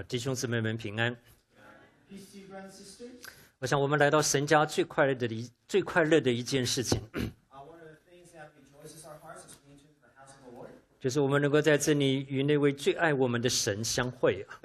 啊，弟兄姊妹们平安。And. 我想我们来到神家最快乐的一最快乐的一件事情，Uh, the that we may meet and commune we the the 就是我们能够在这里与那位最爱我们的神相会啊！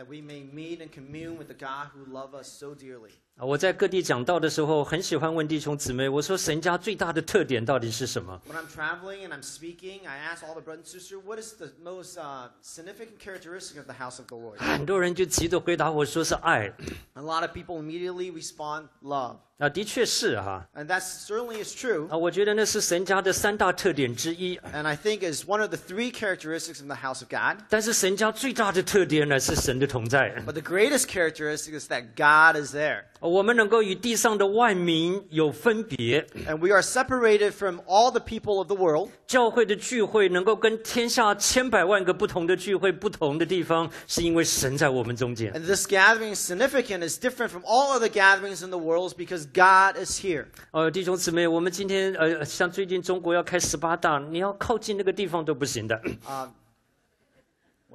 我在各地讲道的时候，很喜欢问弟兄姊妹，我说神家最大的特点到底是什么？When I'm traveling and I'm speaking, I ask all the brothers and sisters, what is the most uh, significant characteristic of the house of the Lord? 很多人就急着回答我说是爱 A lot of people immediately respond, love. 啊，的确是哈 And that certainly is true. 啊，我觉得那是神家的三大特点之一。And I think is one of the three characteristics in the house of God. 但是神家最大的特点呢是神的同在，But the greatest characteristic is that God is there. 我们能够与地上的万民有分别，And we are separated from all the people of the world. 教会的聚会能够跟天下千百万个不同的聚会不同的地方，是因为神在我们中间。And this gathering is significant, is different from all other gatherings in the world because God is here. 呃，弟兄姊妹，我们今天呃，像最近中国要开十八大，你要靠近那个地方都不行的 Uh,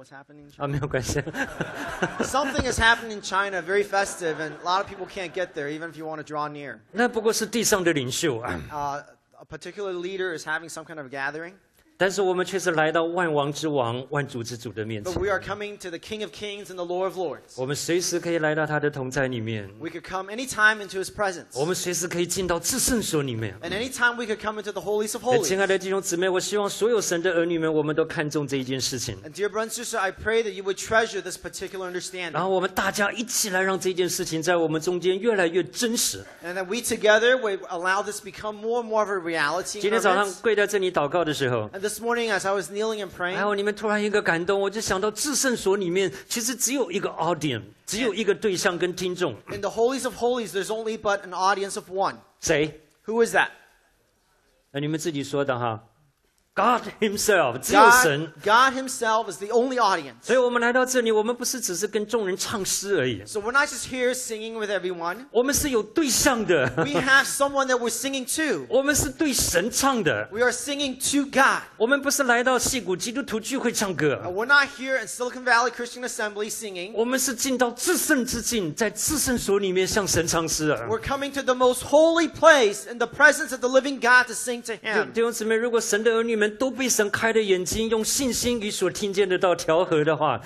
what's happening? in 啊，没有关系。 China? Something is happening in China, very festive, and a lot of people can't get there, even if you want to draw near. 那不过是地上的领袖啊， Uh, a particular leader is having some kind of gathering, 但是我们却是来到万王之王、万主之主的面 but 前。 we are coming to the King of Kings and the Lord of Lords. 我们随时可以来到他的同在里面， We could come anytime into His presence, 我们随时可以进到至圣所里面。 and anytime we could come into the holies of 呃 holies. 亲爱的弟兄姊妹，我希望所有神的儿女们，我们都看重这一件事情， And dear brother and sister, I pray that you would treasure this particular 然 understanding, 后我们大家一起来让这件事情在我们中间越来越真实。 and that we together would allow this to become more and more of a reality. 今 In 天 our 早上 midst. 跪在这里祷告的时候， And this morning, as I was kneeling and 还 praying, 有你们突然一个感动，我就想到至圣所里面其实只有一个 audience，只有一个对象跟听众， in the holies of holies, there's only but an audience of one. 谁？ Who is that? 那你们自己说的哈 ，God Himself，只有 God, 神。 God Himself is the only audience. 所以我们来到这里，我们不是只是跟众人唱诗而已， So we're not just here singing with everyone. 我们是有对象的， We have someone that we're singing to. 我们是对神唱的。 We are singing to God. 我们不是来到戏谷基督徒聚会唱 Uh, 歌， We're not here in Silicon Valley Christian Assembly singing. 我们是进到至圣之境，在至圣所里面向神唱诗啊。 We're coming to the most holy place in the presence of the living God to sing to 弟 Him. 弟兄姊妹，如果神的儿女 们都被神开的眼睛，用信心与所听见的道调和的话，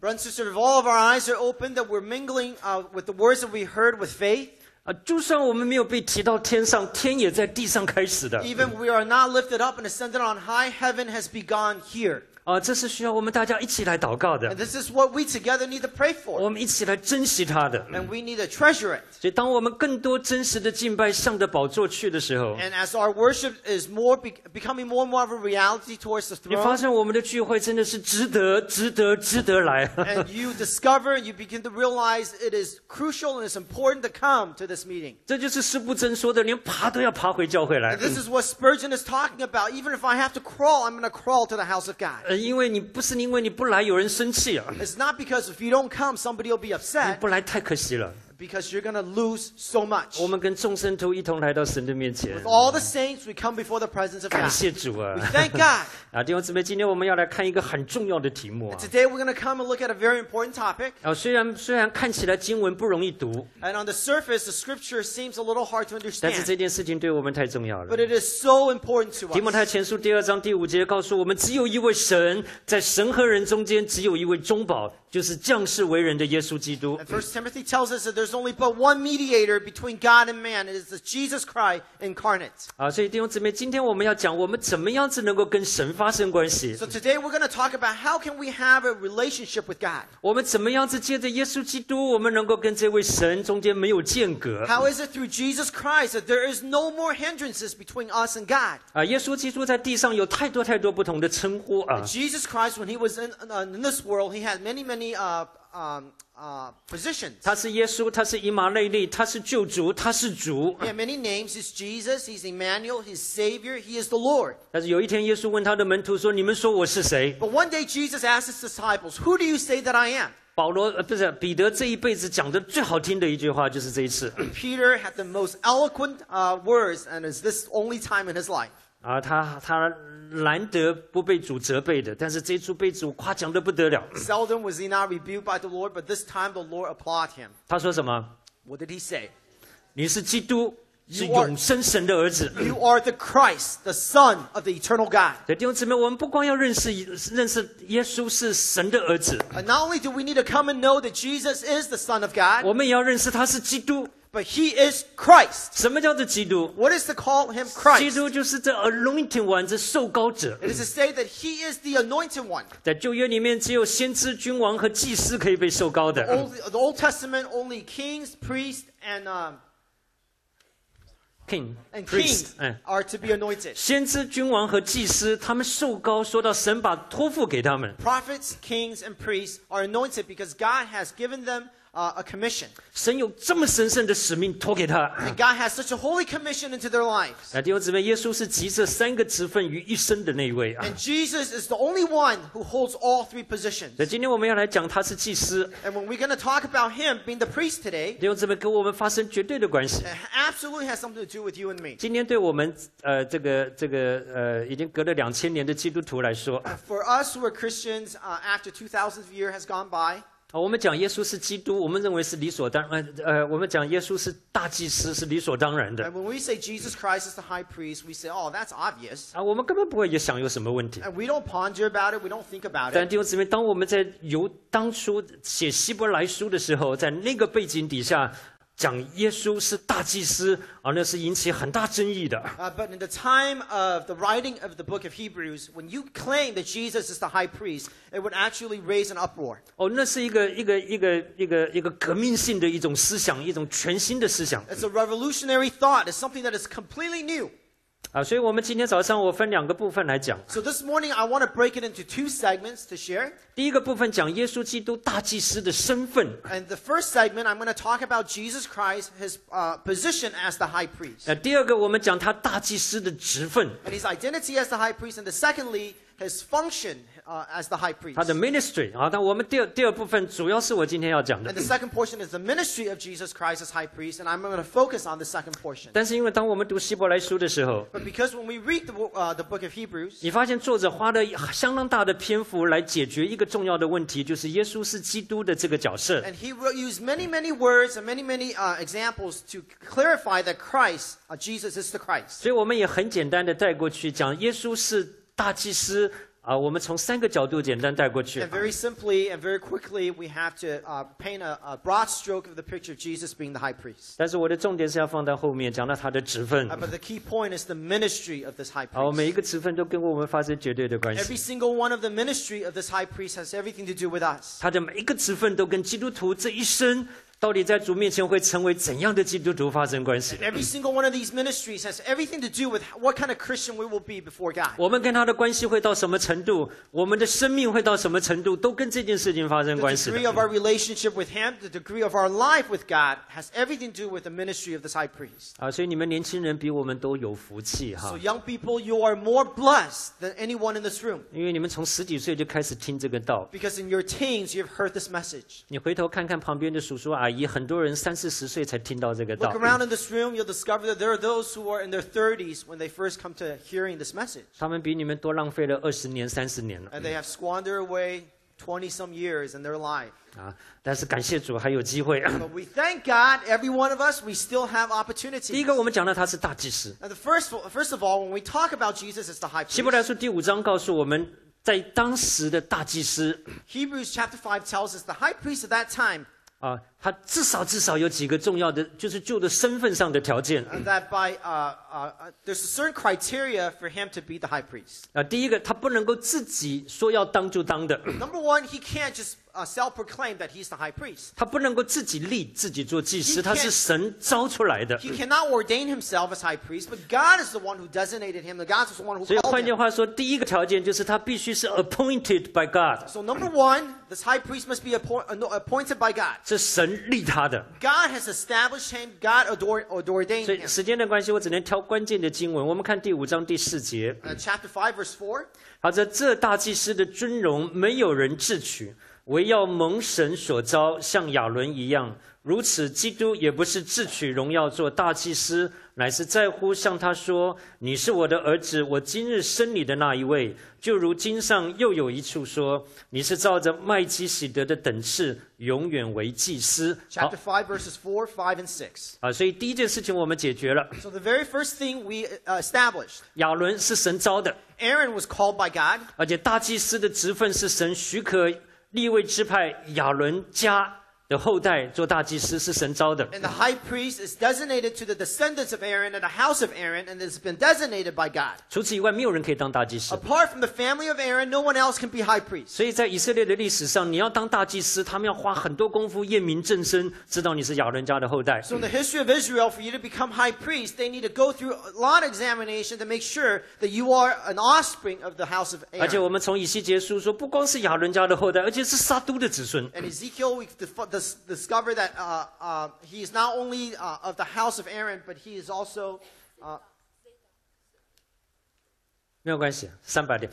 Brothers and sisters, if all of our eyes are open, that we're mingling uh, with the words that we heard with faith, 啊，就算我们没有被提到天上，天也在地上开始的 even we are not lifted up and ascended on high, heaven has begun here. 啊，这是需要我们大家一起来祷告的 And。this is what we together need to pray for. And we need to treasure it. 所以，当我们更多真实的敬拜上的宝座去的时候，And as our worship is more be- becoming more and more of a reality towards the 你发 throne, 现我们的聚会真的是值得、值得、值得来。and you discover and you begin to realize it is crucial and it's important to come to this meeting. 这就是司布真说的，连爬都要爬回教会来 And。this is what Spurgeon is talking about. Even if I have to crawl, I'm going to crawl to the house of God. 呃，因为你不是因为你不来有人生气啊，It's not because if you don't come, somebody will be upset, 你不来太可惜了。because you're going to lose so much. 我们跟众生徒一同来到神的面前 With，all the saints, we come before the presence of 感 God. 谢主啊！ Thank God. 啊，弟兄姊妹，今天我们要来看一个很重要的题目啊。 Today, we're going to come and look at a very important topic. 啊，虽然虽然看起来经文不容易读， And on the surface, the scripture seems a little hard to 但是 understand. 这件事情对我们太重要了 But。it is so important to 提摩太 us. 前书第二章第五节告诉我们，只有一位神，在神和人中间只有一位中保，就是降世为人的耶稣基督 And。First Timothy tells us that there's only but one mediator between God and man. It is the Jesus Christ incarnate. 啊，所以弟兄姊妹，今天我们要讲我们怎么样子能够跟神发生关系， So today we're going to talk about how can we have a relationship with God. 我们怎么样子借着耶稣基督，我们能够跟这位神中间没有间隔。 How is it through Jesus Christ that there is no more hindrances between us and God? 啊，耶稣基督在地上有太多太多不同的称呼啊。 Jesus Christ, when he was in, uh, in this world, he had many, many uh, um, uh, positions. 他是耶稣，他是以马内利，他是救主，他是主。 He had many names. He's Jesus, he's Emmanuel, he's Savior, he is the Lord. 但是有一天，耶稣问他的门徒说：“你们说我是谁 But one day Jesus asked his disciples, Who do you say that I am?？” 保罗呃不是彼得这一辈子讲的最好听的一句话就是这一次 Peter had the most eloquent uh, words, and is this only time in his life. 啊，他他 难得不被主责备的，但是这一处被主夸奖的不得了。Seldom was he not rebuked by the Lord, but this time the Lord applauded him. 他说什么？What did he say? 你是基督，是永生神的儿子。You are the Christ, the Son of the eternal God. 对弟兄姊妹，我们不光要认识认识耶稣是神的儿子，And not only do we need to come and know that Jesus is the Son of God, 我们也要认识他是基督。but he is Christ. 什么叫做基督？ What is to call him 基 Christ? 督就是这 anointing one，这受膏者。 It is to say that he is the anointed one. 在旧约里面，只有先知、君王和祭司可以被受膏的。 Old, the Old Testament, only kings, priests, and, um, King、 and priest， kings 哎， are to be anointed. 先知、君王和祭司，他们受膏，说到神把托付给他们， Prophets, kings, and priests are anointed because God has given them uh, a commission. 神有这么神圣的使命托给他。 And God has such a holy commission into their lives. 啊，弟兄姊妹，耶稣是集这三个职分于一身的那一位啊。 And Jesus is the only one who holds all three positions. 那今天我们要来讲他是祭司， And when we're going to talk about him being the priest today, 弟兄姊妹跟我们发生绝对的关系。 it absolutely has something to do with you and me. 今天对我们呃这个这个呃已经隔了两千年的基督徒来说，啊， For us who are Christians, uh, after 2,000 years has gone by, 我们讲耶稣是基督，我们认为是理所当呃呃，我们讲耶稣是大祭司是理所当然的 and when we say Jesus Christ is the high priest, we say, oh, that's obvious. 啊，我们根本不会也想有什么问题。And we don't ponder about it, we don't think about it. 但弟兄姊妹，当我们在由当初写希伯来书的时候，在那个背景底下讲耶稣是大祭司啊，那是引起很大争议的。 Uh, but in the time of the writing of the book of Hebrews, when you claim that Jesus is the high priest, it would actually raise an uproar. 哦，那是一个一个一个一个一个革命性的一种思想，一种全新的思想 It's a revolutionary thought. It's something that is completely new. 啊。所以，我们今天早上我分两个部分来讲。 So this morning, I want to break it into two segments to share. 第一个部分讲耶稣基督大祭司的身份， And the first segment, I'm going to talk about Jesus Christ, his uh, position as the high priest, 呃，第二个我们讲他大祭司的职分， and his identity as the high priest, and the secondly, his function uh, as the high priest. 他的 ministry 啊。但我们第二第二部分主要是我今天要讲的 And。the second portion is the ministry of Jesus Christ as high priest, and I'm going to focus on the second portion. 但是因为当我们读希伯来书的时候， But because when we read the, bo- uh, the book of Hebrews, 你发现作者花了相当大的篇幅来解决一个重要的问题，就是耶稣是基督的这个角色。 and he wrote, used many, many words and many, many uh, examples to clarify that Christ, uh, Jesus is the Christ. 所以我们也很简单的带过去，讲耶稣是大祭司 啊。我们从三个角度简单带过去 And。very simply and very quickly, we have to uh, paint a, a broad stroke of the picture of Jesus being the high priest. 但是我的重点是要放到后面，讲到他的职分 Uh, but the key point is the ministry of this high 好，每 priest. 一个职分都跟我们发生绝对的关 Every 系。 single one of the ministry of this high priest has everything to do with us. 他的每一个职分都跟基督徒这一生 到底在主面前会成为怎样的基督徒发生关系。 Every single one of these ministries has everything to do with what kind of Christian we will be before God. 我们跟他的关系会到什么程度，我们的生命会到什么程度，都跟这件事情发生 The 关系 degree 的。 of our relationship with Him, the degree of our life with God, has everything to do with the ministry of this high priest. 啊，所以你们年轻人比我们都有福气哈 So,，young people, you are more blessed than anyone in this room 因为你们从十几岁就开始听这个道。 because in your teens, you've heard this message. 你回头看看旁边的叔叔阿 姨，很多人三四十岁才听到这个道 Look，around in this room, you'll discover that there are those who are in their 30s when they first come to hearing this message. 他们比你们多浪费了二十年、三十年了 And they have squandered away 20 some years in their life. 啊！但是感谢主还有机会。But we thank God, every one of us, we still have 第一 opportunity. 第一个，我们讲到他是大祭司。Now, the first, first of all, when we talk about Jesus as the high 希伯来 priest, 来书第五章告诉我们，在当时的大祭司 Hebrews chapter 5 tells us the high priest of that time 啊，他至少至少有几个重要的，就是就的身份上的条件 uh, that by uh, uh, uh, there's a certain criteria for him to be the high priest. 啊。第一个，他不能够自己说要当就当的，Number one, he can't just uh, self-proclaim that he's the high priest. 他不能够自己立自己做祭司，他是神招出来的。He cannot ordain himself as high priest, but God is the one who designated him. The God is the one who 所以换句话说，第一个条件就是他必须是 appointed by God，So number one, this high priest must be appoint, uh, appointed by God. 是神立他的。God has established him. God ador, or ordained him. 所以时间的关系，我只能挑关键的经文。我们看第五章第四节，Uh, chapter five, verse four. 好，这这大祭司的尊荣，没有人智取。唯要蒙神所招，像亚伦一样。如此，基督也不是自取荣耀做大祭司，乃是在乎向他说：“你是我的儿子，我今日生你的那一位。”就如经上又有一处说：“你是照着麦基喜德的等次，永远为祭司。” Chapter five verses four, five and six. 啊，所以第一件事情我们解决了，So the very first thing we uh, established, 亚伦是神招的，Aaron was called by God, 而且大祭司的职分是神许可立位支派亚伦加的后代做大祭司，是神招的。and the high priest is designated to the descendants of Aaron and the house of Aaron, and it's been designated by God. 除此以外，没有人可以当大祭司。Apart from the family of Aaron, no one else can be high priest. 所以在以色列的历史上，你要当大祭司，他们要花很多功夫验明正身，知道你是亚伦家的后代。So in the history of Israel, for you to become high priest, they need to go through a lot of examination to make sure that you are an offspring of the house of Aaron. 而且我们从以西结书说，不光是亚伦家的后代，而且是撒都的子孙。And Ezekiel, we dif- dis- discover that uh, uh, he is not only uh, of the house of Aaron, but he is also. Uh, 没有关系，三百点，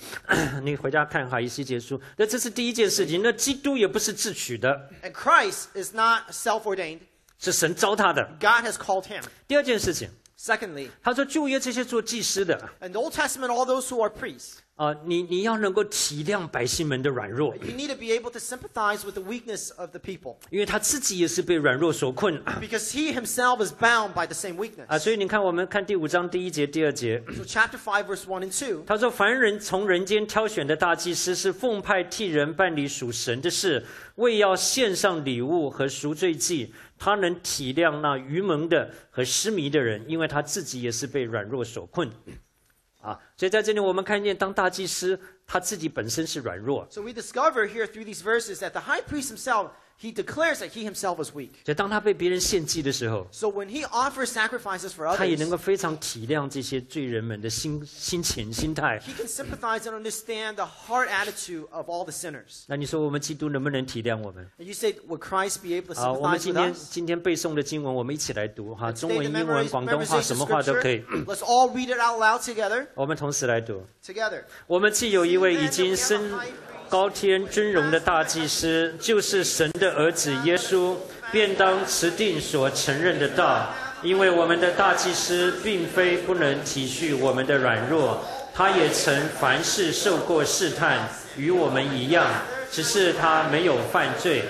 你回家看哈以西结书。那这是第一件事情。那基督也不是自取的， and Christ is not self ordained, 是神招他的。 God has called him. 第二件事情， Secondly, 他说旧约这些做祭司的 in the Old Testament, all those who are priests, 啊、你你要能够体谅百姓们的软弱，you need to be able to sympathize with the weakness of the people 因为他自己也是被软弱所困啊、because he himself is bound by the same weakness. 所以你看，我们看第五章第一节、第二节，So, chapter 5, verse 1 and 2. 他说：“凡人从人间挑选的大祭司，是奉派替人办理属神的事，为要献上礼物和赎罪祭。他能体谅那愚蒙的和失迷的人，因为他自己也是被软弱所困。”啊，所以在这里我们看见，当大祭司他自己本身是软弱，So, we discover here through these verses that the high priest himself, he declares that he himself is weak. 就当他被别人献祭的时候，So, when he offers sacrifices for 他也能 others, 够非常体谅这些罪人们的心心情、心态。he can sympathize and understand the heart attitude of all the sinners. 那你说我们基督能不能体谅我们？And you say, would Christ be able to 好，我们 sympathize 今 with 天 us? 今天背诵的经文，我们一起来读哈，中 Today, 文、the 英文、广东话，memorization 什么话都可以。scripture. Let's all read it out loud together. 我们同时来读。Together. 我们既有一位已经升高天尊荣的大祭司，就是神的儿子耶稣，便当持定所承认的道。因为我们的大祭司并非不能体恤我们的软弱，他也曾凡事受过试探，与我们一样，只是他没有犯罪。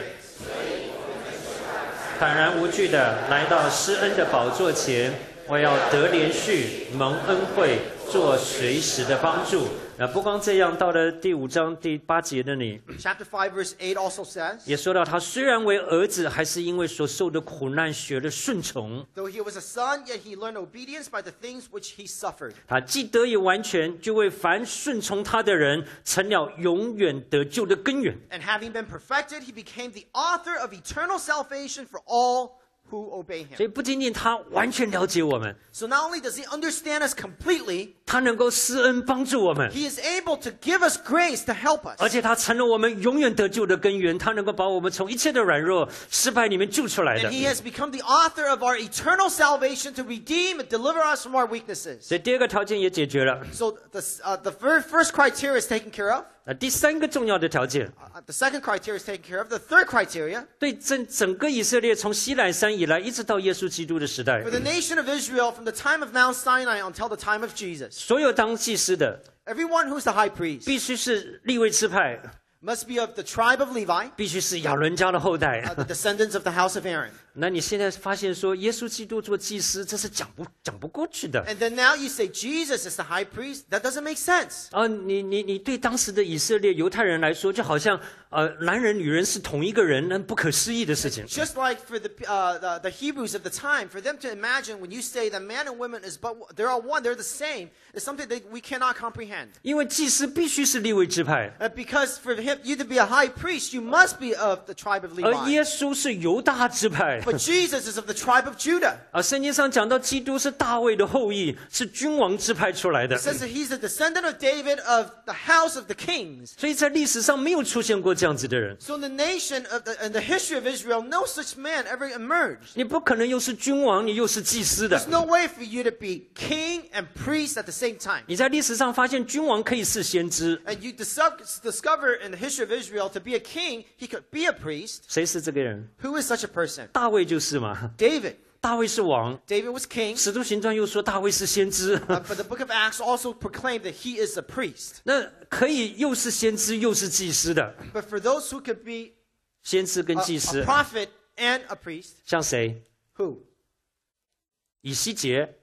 坦然无惧的来到施恩的宝座前，我要得连续蒙恩惠，做随时的帮助。那不光这样，到了第五章第八节的你，Chapter 5, verse 8 also says, 也说到他虽然为儿子，还是因为所受的苦难学了顺从。Though he was a son, yet he learned obedience by the things which he suffered. 他既得以完全，就为凡顺从他的人成了永远得救的根源。And having been perfected, he became the author of eternal salvation for all who obey 所 him. 以不仅仅他完全了解我们， So not only does he understand us completely, 他能够施恩帮助我们， he is able to give us grace to help 而 us. 且他成了我们永远得救的根源。他能够把我们从一切的软弱、失败里面救出来的 And。he has become the author of our eternal salvation to redeem and deliver us from our weaknesses. 所以第二个条件也解决了。 So the, uh, the very first criteria is taken care of. 那第三个重要的条件，Uh, the second criteria is taken care of. The third criteria 对整整个以色列从西奈山以来，一直到耶稣基督的时代 for，the nation of Israel from the time of Mount Sinai until the time of Jesus. 所有当祭司的 Everyone who's the high priest 必须是立位支派，must be of the tribe of Levi, 必须是亚伦家的后代 uh,。the descendants of the house of Aaron. 那你现在发现说耶稣基督做祭司，这是讲不讲不过去的 And then now you say Jesus is the high priest. That doesn't make sense. 啊！你你你对当时的以色列犹太人来说，就好像呃，男人女人是同一个人，那不可思议的事情。Just like for the uh the, the Hebrews of the time, for them to imagine when you say that man and woman is but they're all one, they're the same, is something that we cannot comprehend. 因为祭司必须是利未支派。Because for him, you to be a high priest, you must be of the tribe of Levi. 而耶稣是犹大支派。But Jesus is of the tribe of Judah. 啊，圣经上讲到基督是大卫的后裔，是君王支派出来的。Says that he's a descendant of David of the house of the kings. 所以在历史上没有出现过。这样子的人。 So in the nation of the, in the history of Israel, no such man ever emerged. 你不可能又是君王，你又是祭司的 There's。no way for you to be king and priest at the same time. 你在历史上发现君王可以是先知， And you discover, discover in the history of Israel to be a king, he could be a priest. 谁是这个人？ Who is such a person? 大卫就是嘛。 David. 大卫是王，David was king, 使徒行传又说大卫是先知。uh, but the book of Acts also proclaimed that he is a priest. 那可以又是先知又是祭司的，But for those who could be 先知跟祭司 a prophet and a priest, 像谁？who? 以西结，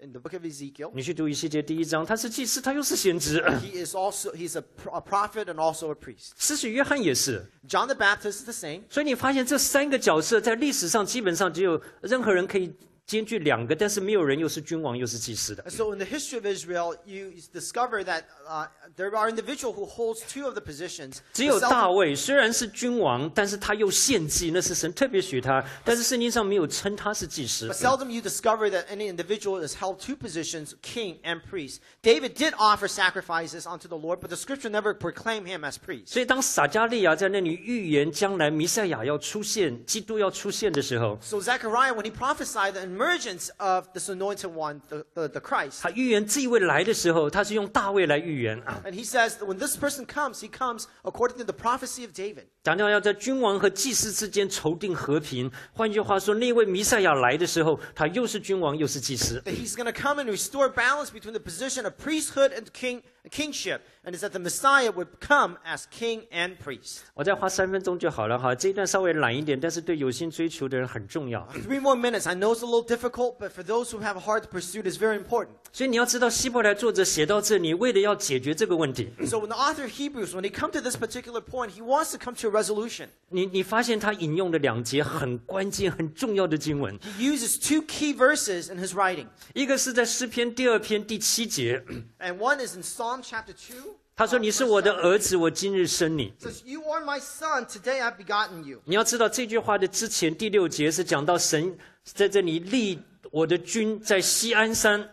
In the book of Ezekiel, 你去读以西结第一章，他是祭司，他又是先知。he is also he's a, a prophet and also a priest. 施洗约翰也是，John the Baptist is the same. 所以你发现这三个角色在历史上基本上只有任何人可以兼具两个，但是没有人又是君王又是祭司的。So in the history of Israel, you discover that uh, there are individual who holds two of the positions. 只有大卫虽然是君王，但是他又献祭，那是神特别许他，但是圣经上没有称他是祭司。But seldom you discover that any individual has held two positions, king and priest. David did offer sacrifices unto the Lord, but the Scripture never proclaimed him as priest. 所以当撒迦利亚在那里预言将来弥赛亚要出现，基督要出现的时候，So Zechariah when he prophesied and emergence of this anointed one, the, the, the Christ, 他预言这一位来的时候，他是用大卫来预言啊， and he says that when this person comes, he comes according to the prophecy of David. 讲到要在君王和祭司之间筹定和平。换句话说，那位弥赛亚来的时候，他又是君王又是祭司。 That he's going to come and restore balance between the position of priesthood and king, kingship, and is that the Messiah would come as king and priest. 我再花三分钟就好了哈，这一段稍微懒一点，但是对有心追求的人很重要。 Three more minutes. I know it's a little difficult, but for those who have a heart to pursue, it is very important. 所以你要知道，希伯来作者写到这里，为了要解决这个问题， So when the author of Hebrews, when they come to this particular point, he wants to come to a resolution. 你你发现他引用的两节很关键、很重要的经文， He uses two key verses in his writing. 一个是在诗篇第二篇第七节， And one is in Psalm Chapter 2. 他说：“ uh, 你是我的儿子，我今日生你。It says, You are my son, today I've begotten you. ”你要知道这句话的之前第六节是讲到神在这里立我的君在西安山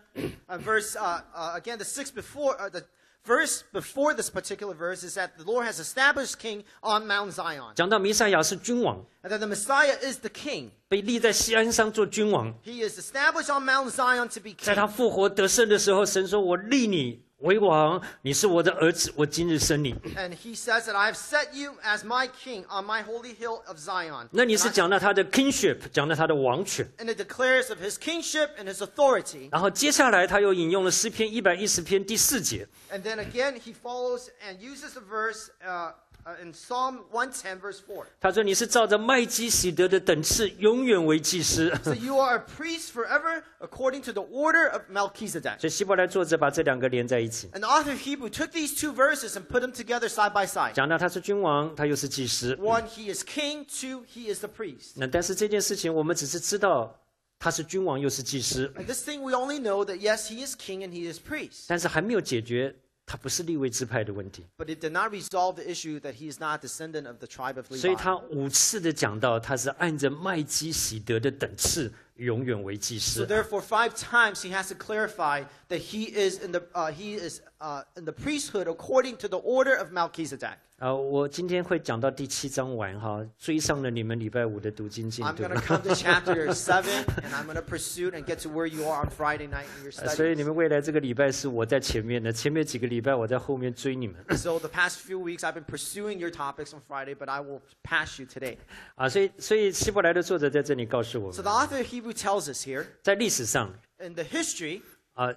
，Uh, verse, uh, uh, again, the sixth before, uh, the verse before this particular verse is that the Lord has established king on Mount Zion. 讲到弥赛亚是君王，And that the Messiah is the king. 被立在西安山做君王。He is established on Mount Zion to be 在 king. 在他复活得胜的时候，神说：“我立你为王，你是我的儿子，我今日生你。 And he says that I have set you as my king on my holy hill of Zion. ”那你 And 是 I- 讲到他的 kingship，讲到他的王权。 And it declares of his kingship and his authority. 然后接下来他又引用了诗篇一百一十篇第四节， And then again, he follows and uses a verse uh, uh, uh, in Psalm 110 verse 4. 他说：“你是照着麦基洗德的等次，永远为祭司。” So you are a priest forever according to the order of Melchizedek. 所以希伯来作者把这两个连在一起，An author of Hebrew took these two verses and put them together side by side. 讲到他是君王，他又是祭司。One, he is king. Two, he is the priest. 那但是这件事情，我们只是知道他是君王又是祭司，And this thing we only know that yes, he is king and he is priest. 但是还没有解决他不是立位支派的问题。But it did not resolve the issue that he is not descendant of the tribe of 所以 Levi. 他五次的讲到，他是按着麦基喜德的等次，永远为祭 So。therefore, five times he has to clarify that he is in the uh, he is uh, in the priesthood according to the order of Melchizedek. 啊，我今天会讲到第七章完哈，追上了你们礼拜五的读经进 I'm 度 going to come to chapter seven, and I'm going to pursue and get to where you are on Friday night in your 呃所以 studies. 你们未来这个礼拜是我在前面的，前面几个礼拜我在后面追你们 So the past few weeks, I've been pursuing your topics on Friday, but I will pass you today. 啊，所以所以希伯来的作者在这里告诉我 So 们， the author of Hebrew tells us here 在历史上 in the history 啊，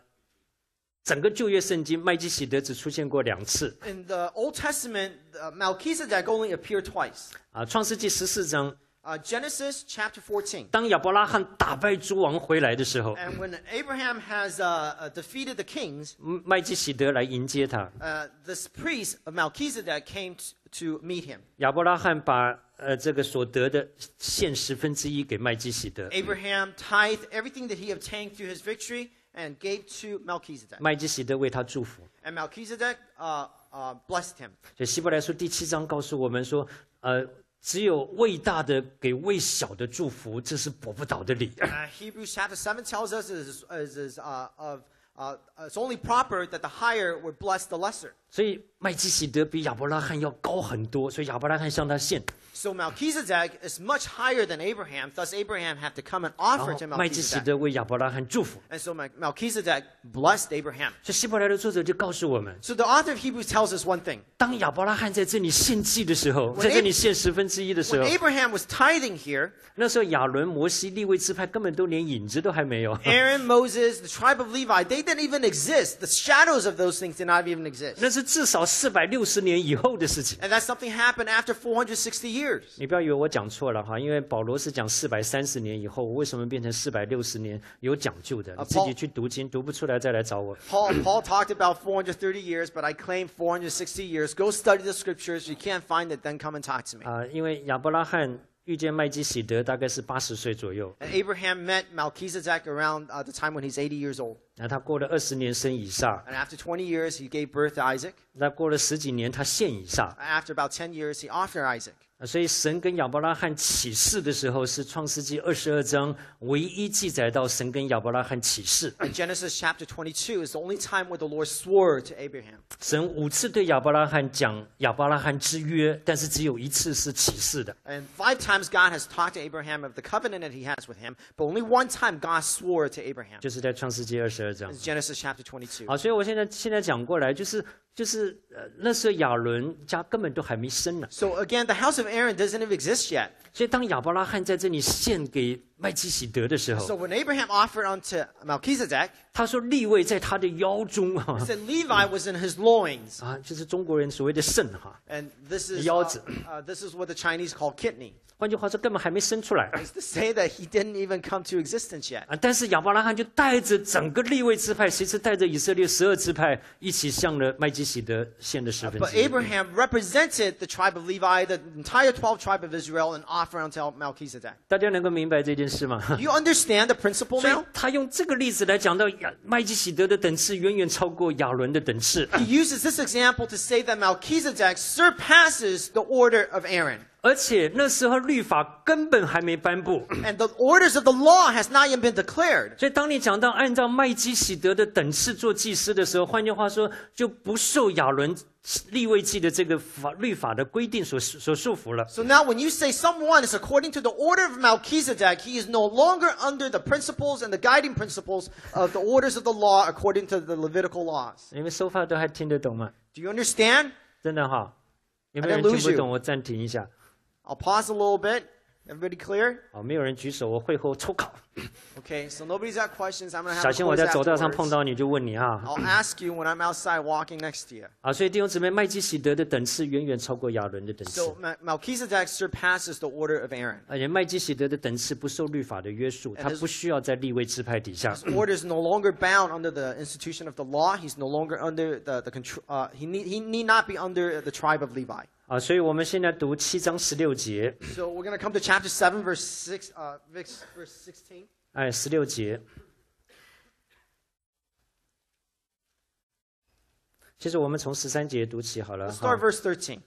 整个旧约圣经麦基喜德只出现过两次 in the Old Testament, uh, Melchizedek only appeared twice. 啊，创世纪十四章，Uh, Genesis chapter fourteen 当亚伯拉罕打败诸王回来的时候，And when Abraham has uh, uh, defeated the kings, 嗯麦基喜德来迎接他，uh, this priest of Melchizedek came to meet him. 亚伯拉罕把呃这个所得的献十分之一给麦基喜德，Abraham tithed everything that he obtained through his victory and gave to Melchizedek. 麦基喜德为他祝福。 And Melchizedek uh, uh, blessed him. 所以希伯来书第七章告诉我们说，呃，只有为大的给为小的祝福，这是驳不倒的理。 Uh, Hebrews chapter 7 tells us is, is, is, uh, of, uh, it's only proper that the higher would bless the lesser. 所以 麦基洗德比亚伯拉罕要高很多，所以亚伯拉罕向他献。So Melchizedek is much higher than Abraham. Thus Abraham had to come and offer to Melchizedek. And so Melchizedek blessed Abraham. So the author of Hebrews tells us one thing. when Abraham was tithing here，那时候亚伦、摩西、利未支派根本都连影子都还没有。Aaron, Moses, the tribe of Levi, they didn't even exist. The shadows of those things did not even exist. 那是至少。四百六十年以后的事情。And that something happened after 460 years. 你不要以为我讲错了哈，因为保罗是讲四百三十年以后，我为什么变成四百六十年？有讲究的，你自己去读经，读不出来再来找我。Paul, Paul talked about 430 years, but I claim 460 years. Go study the scriptures. You can't find it, then come and talk to me. 啊、因为亚伯拉罕遇见麦基喜德大概是八十岁左右，And Abraham met Melchizedek around uh, the time when he's 80 years old. 那他过了二十年生以撒，And after 20 years, he gave birth to Isaac. 那过了十几年他献以撒，After about 10 years, he offered Isaac. 啊所以神跟亚伯拉罕起誓的时候是创世纪二十二章唯一记载到神跟亚伯拉罕起誓。Genesis chapter twenty two is the only time where the Lord swore to Abraham. 神五次对亚伯拉罕讲亚伯拉罕之约，但是只有一次是起誓的。And five times God has talked to Abraham of the covenant that he has with him, but only one time God swore to Abraham. 就是在创世纪二十二章。Genesis chapter twenty two. 好，所以我现在现在讲过来，就是就是呃，那时候亚伦家根本都还没生呢，So again, the house of Aaron doesn't even exist yet. 所以当亚伯拉罕在这里献给麦基喜德的时候 So，when Abraham offered unto Melchizedek, 他说立位在他的腰中啊 he said Levi was in his loins. 啊，就是中国人所谓的肾哈。And this is, 腰 uh, 子。uh, this is what the Chinese call kidney. 换句话说，根本还没生出来 It's to say that he didn't even come to existence yet. 啊。但是亚伯拉罕就带着整个立位支派，其实带着以色列十二支派一起向了麦基 喜德献了十分 But 之一。 Abraham represented the tribe of Levi, the entire 12 tribe of Israel, and offered unto Melchizedek. 大家能够明白这件事吗？ Do you understand the principle 所以 now? 他用这个例子来讲到亚麦基喜德的等次远远超过亚伦的等次。 He uses this example to say that Melchizedek surpasses the order of Aaron. 而且那时候律法根本还没颁布。And the orders of the law has not yet been declared. 所以当你讲到按照麦基洗德的等次做祭司的时候，换句话说，就不受亚伦利未记的这个法律法的规定所所束缚了。So now when you say someone is according to the order of Melchizedek, he is no longer under the principles and the guiding principles of the orders of the law according to the Levitical laws. so far 都还听得懂吗？Do you understand？真的哈，有没有人听不懂？我暂停一下。I'll pause a little bit. Everybody clear? 好，没有人举手，我会后抽考。 Okay, so nobody's got questions. I'm going to have 小 a 心我 quiz 在走道上 afterwards. 碰到你就问你哈。 I'll ask you when I'm outside walking next to you. 啊，所以弟兄姊妹，麦基喜德的等次远远超过亚伦的等次 So，Mel- Melchizedek surpasses the order of Aaron. 而且麦基喜德的等次不受律法的约束，他 his- 不需要在立位支派底下。 His order is no longer bound under the institution of the law. He's no longer under the, the control. Uh, he, need, he need not be under the tribe of Levi. 啊，所以我们现在读七章十六节，So we're going to come to chapter seven, verse six, uh, verse sixteen. 哎，十六节。其实我们从十三节读起好了 Let's start，verse 13.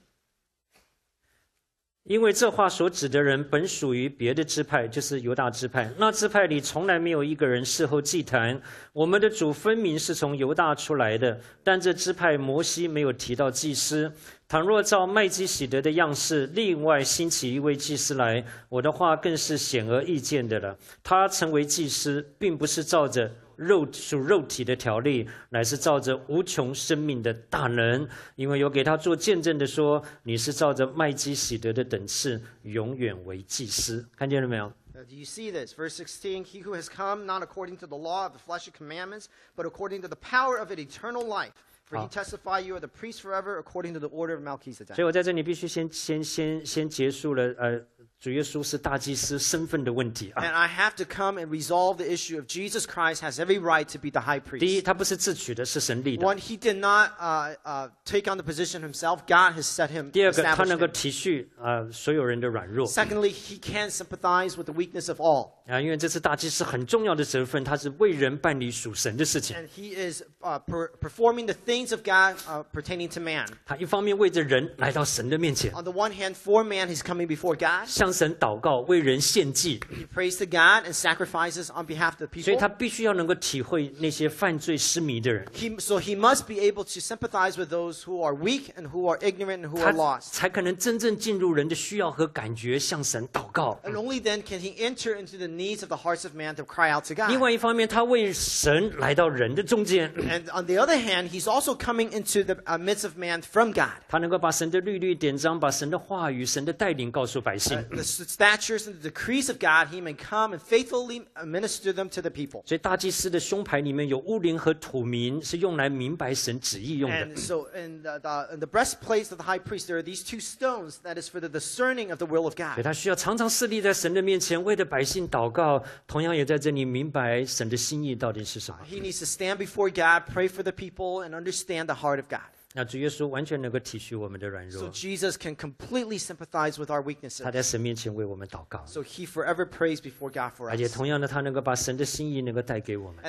因为这话所指的人本属于别的支派，就是犹大支派。那支派里从来没有一个人事后祭坛。我们的主分明是从犹大出来的，但这支派摩西没有提到祭司。倘若照麦基喜德的样式，另外兴起一位祭司来，我的话更是显而易见的了。他成为祭司，并不是照着肉属肉体的条例，乃是照着无穷生命的大能，因为有给他做见证的说，你是照着麦基喜德的等次，永远为祭司。看见了没有？Do you see this? Verse 16 He who has come not according to the law of the flesh and commandments, but according to the power of an eternal life. For he Ah. testify you are the priest forever according to the order of Melchizedek. 所以我在这里必须先先先先结束了呃，主耶稣是大祭司身份的问题啊。 And I have to come and resolve the issue of Jesus Christ has every right to be the high 第一， priest. 他不是自取的，是神立的。 One, he did not uh, uh, take on the position himself. God has set him. 第二个，他 established 能够 him. 体恤啊、所有人的软弱 Secondly, he can sympathize with the weakness of all. 啊，因为这次大祭司很重要的责分，他是为人办理属神的事情。 And he is uh, per- performing the things of God uh, pertaining to man. 他一方面为着人来到神的面前， On the one hand, for man, he's coming before God. 向 向神祷告，为人献祭，He prays to God and sacrifices on behalf of the people. 所以他必须要能够体会那些犯罪失迷的人，He, so he must be able to sympathize with those who are weak and who are ignorant and who are lost. 才可能真正进入人的需要和感觉，向神祷告。And only then can he enter into the needs of the hearts of man to cry out to God. 另外一方面，他为神来到人的中间，And on the other hand, he's also coming into the uh, midst of man from God. 他能够把神的律律典章、把神的话语、神的带领告诉百姓。the statures and the decrees of God, he may come and faithfully minister them to the people. 所以大祭司的胸牌里面有乌陵和土明，是用来明白神旨意用的。And so in the, the, in the breastplates of the high priest, there are these two stones that is for the discerning of the will of God. he needs to stand before God, pray for the people, and understand the heart of God. So Jesus can completely sympathize with our weaknesses. So he forever prays before God for us. at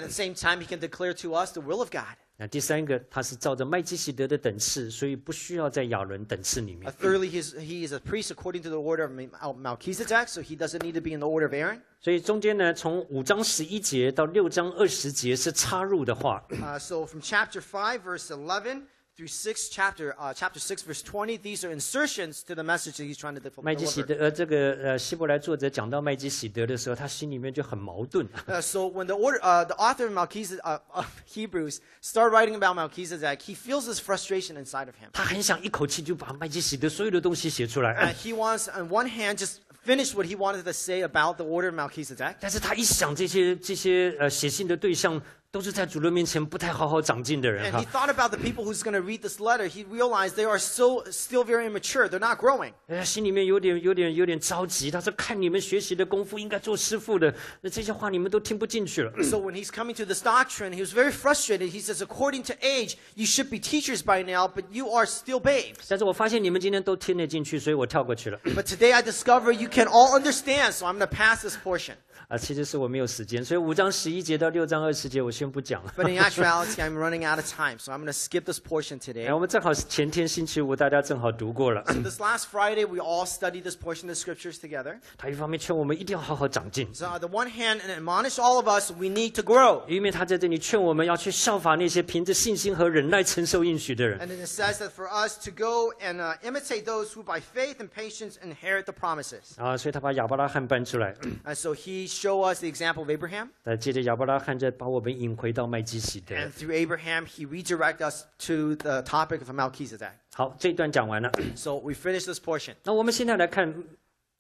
the same time, he can declare to us the will of God. 那第三个，他是照着麦基洗德的等次，所以不需要在亚伦等次里 Uh, 面。thirdly, he is, he is a priest according to the order of Mal- Melchizedek, so he doesn't need to be in the order of Aaron. 所以中间呢，从五章十一节到六章二十节是插入的话，Uh, so from chapter 5, verse 11 through six chapter, uh, chapter six, verse twenty, these are insertions to the message that he's trying to deliver. 麦基洗德，呃，这个呃希伯来作者讲到麦基洗德的时候，他心里面就很矛盾。Uh, so when the order, uh, the author of Melchizedek, uh, of Hebrews, start writing about Melchizedek, he feels this frustration inside of him. 他很想一口气就把麦基洗德所有的东西写出来。Uh, he wants, on one hand, just finish what he wanted to say about the order of Melchizedek. 但是他一想这些这些呃写信的对象都是在主人面前不太好好长进的人 And 哈 he，thought about the people who's going to read this letter. He realized they are so still very immature. They're not growing. 他心里面有点有点有点着急。他说：“看你们学习的功夫，应该做师傅的，那这些话你们都听不进去了。 So when he's coming to this doctrine, he was very frustrated. He says, according to age, you should be teachers by now, but you are still babes. 但是我发现你们今天都听得进去，所以我跳过去了。 But today I discover you can all understand, so I'm going to pass this portion. 啊，其实是我没有时间，所以五章十一节到六章二十节我先不讲了。But in actuality, I'm running out of time, so I'm going to skip this portion today. 哎，我们正好前天星期五，大家正好读过了。This last Friday, we all studied this portion of the scriptures together. 他一方面劝我们一定要好好长进，So on the one hand, and admonish all of us, we need to grow. 因为他在这里劝我们要去效法那些凭着信心和忍耐承受应许的人。And it says that for us to go and uh, imitate those who by faith and patience inherit the promises. 啊，所以他把亚伯拉罕搬出来，And so he show us the example of Abraham. 呃，接着亚伯拉罕再把我们引回到麦基喜德。 And through Abraham, he redirect us to the topic of Melchizedek. 好，这一段讲完了， So we finish this portion. 那我们现在来看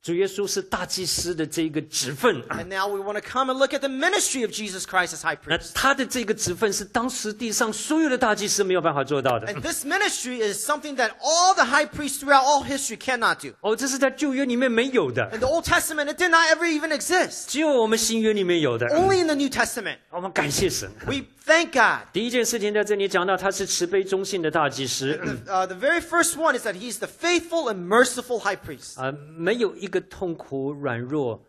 主耶稣是大祭司的这个职分。And now we want to come and look at the ministry of Jesus Christ as high priest. 他的这个职分是当时地上所有的大祭司没有办法做到的。And this ministry is something that all the high priests throughout all history cannot do. 哦，这是在旧约里面没有的，In the Old Testament, it did not ever even exist. 只有我们新约里面有的。Only in the New Testament. 我们感谢神。We thank God. 第一件事情在这里讲到，他是慈悲忠信的大祭司， Uh, the very first one is that he's the faithful and merciful high priest. 啊、没有一个痛苦软弱，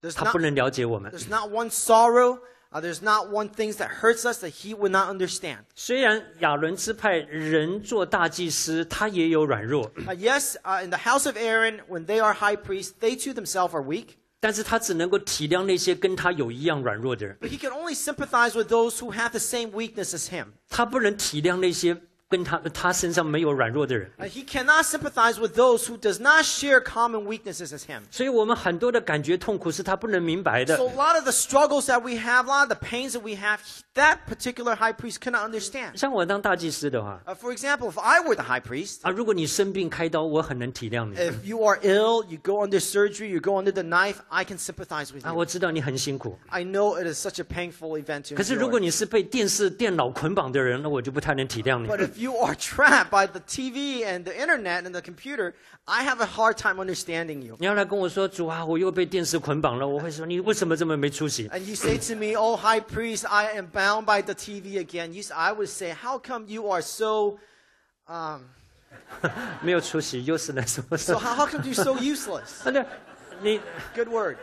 There's 他 not, 不能了解我们。 there's not one sorrow. Uh, there's not one thing that hurts us that he would not understand. 虽然亚伦支派人做大祭司，他也有软弱， Uh, yes, uh, in the house of Aaron, when they are high priests, they too themselves are weak. 但是他只能够体谅那些跟他有一样软弱的人，But he can only sympathize with those who have the same weakness as him. 他不能体谅那些 跟他他身上没有软弱的人。 Uh, he cannot sympathize with those who does not share common weaknesses as him. 所以我们很多的感觉痛苦是他不能明白的 So。a lot of the struggles that we have, a lot of the pains that we have, that particular high priest cannot understand. 像我当大祭司的话， Uh, for example, if I were the high priest, 啊，如果你生病开刀，我很能体谅你 if you are ill, you go under surgery, you go under the knife, I can sympathize with 啊， you. 我知道你很辛苦。 I know it is such a painful event to 可是如果 endure. 你是被电视、电脑捆绑的人，那我就不太能体谅你。 But if you are trapped by the TV and the internet and the computer, I have a hard time understanding you. 你要来跟我说，主啊，我又被电视捆绑了，我会说你为什么这么没出息？ And you say to me, Oh, high priest, I am bound by the TV again. You, s- I would say, How come you are so, um, 没有出息，又是来什么？ so how, how come you're so useless? 啊，对，你 Good word.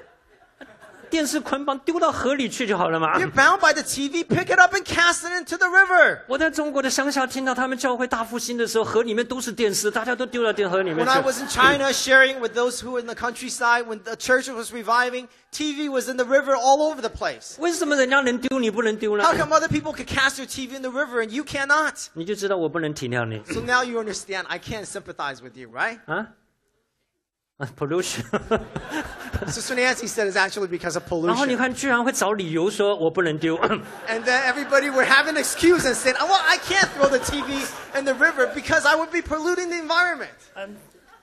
电视捆绑丢到河里去就好了嘛。 You're bound by the TV, pick it up and cast it into the river. 我在中国的乡下听到他们教会大复兴的时候，河里面都是电视，大家都丢到电河里面 When I 去。 was in China sharing with those who were in the countryside, when the church was reviving, TV was in the river all over the place. 为什么人家能丢你不能丢呢 How？come other people could cast their TV in the river and you cannot? 你就知道我不能体谅你 So now you understand, I can't sympathize with you, right? 啊啊 ！pollution， Sister Nancy said it's actually because of 然后你 pollution. 看，居然会找理由说我不能丢。 And then everybody were having an excuse and saying, oh, well, I can't throw the TV in the river because I would be polluting the environment.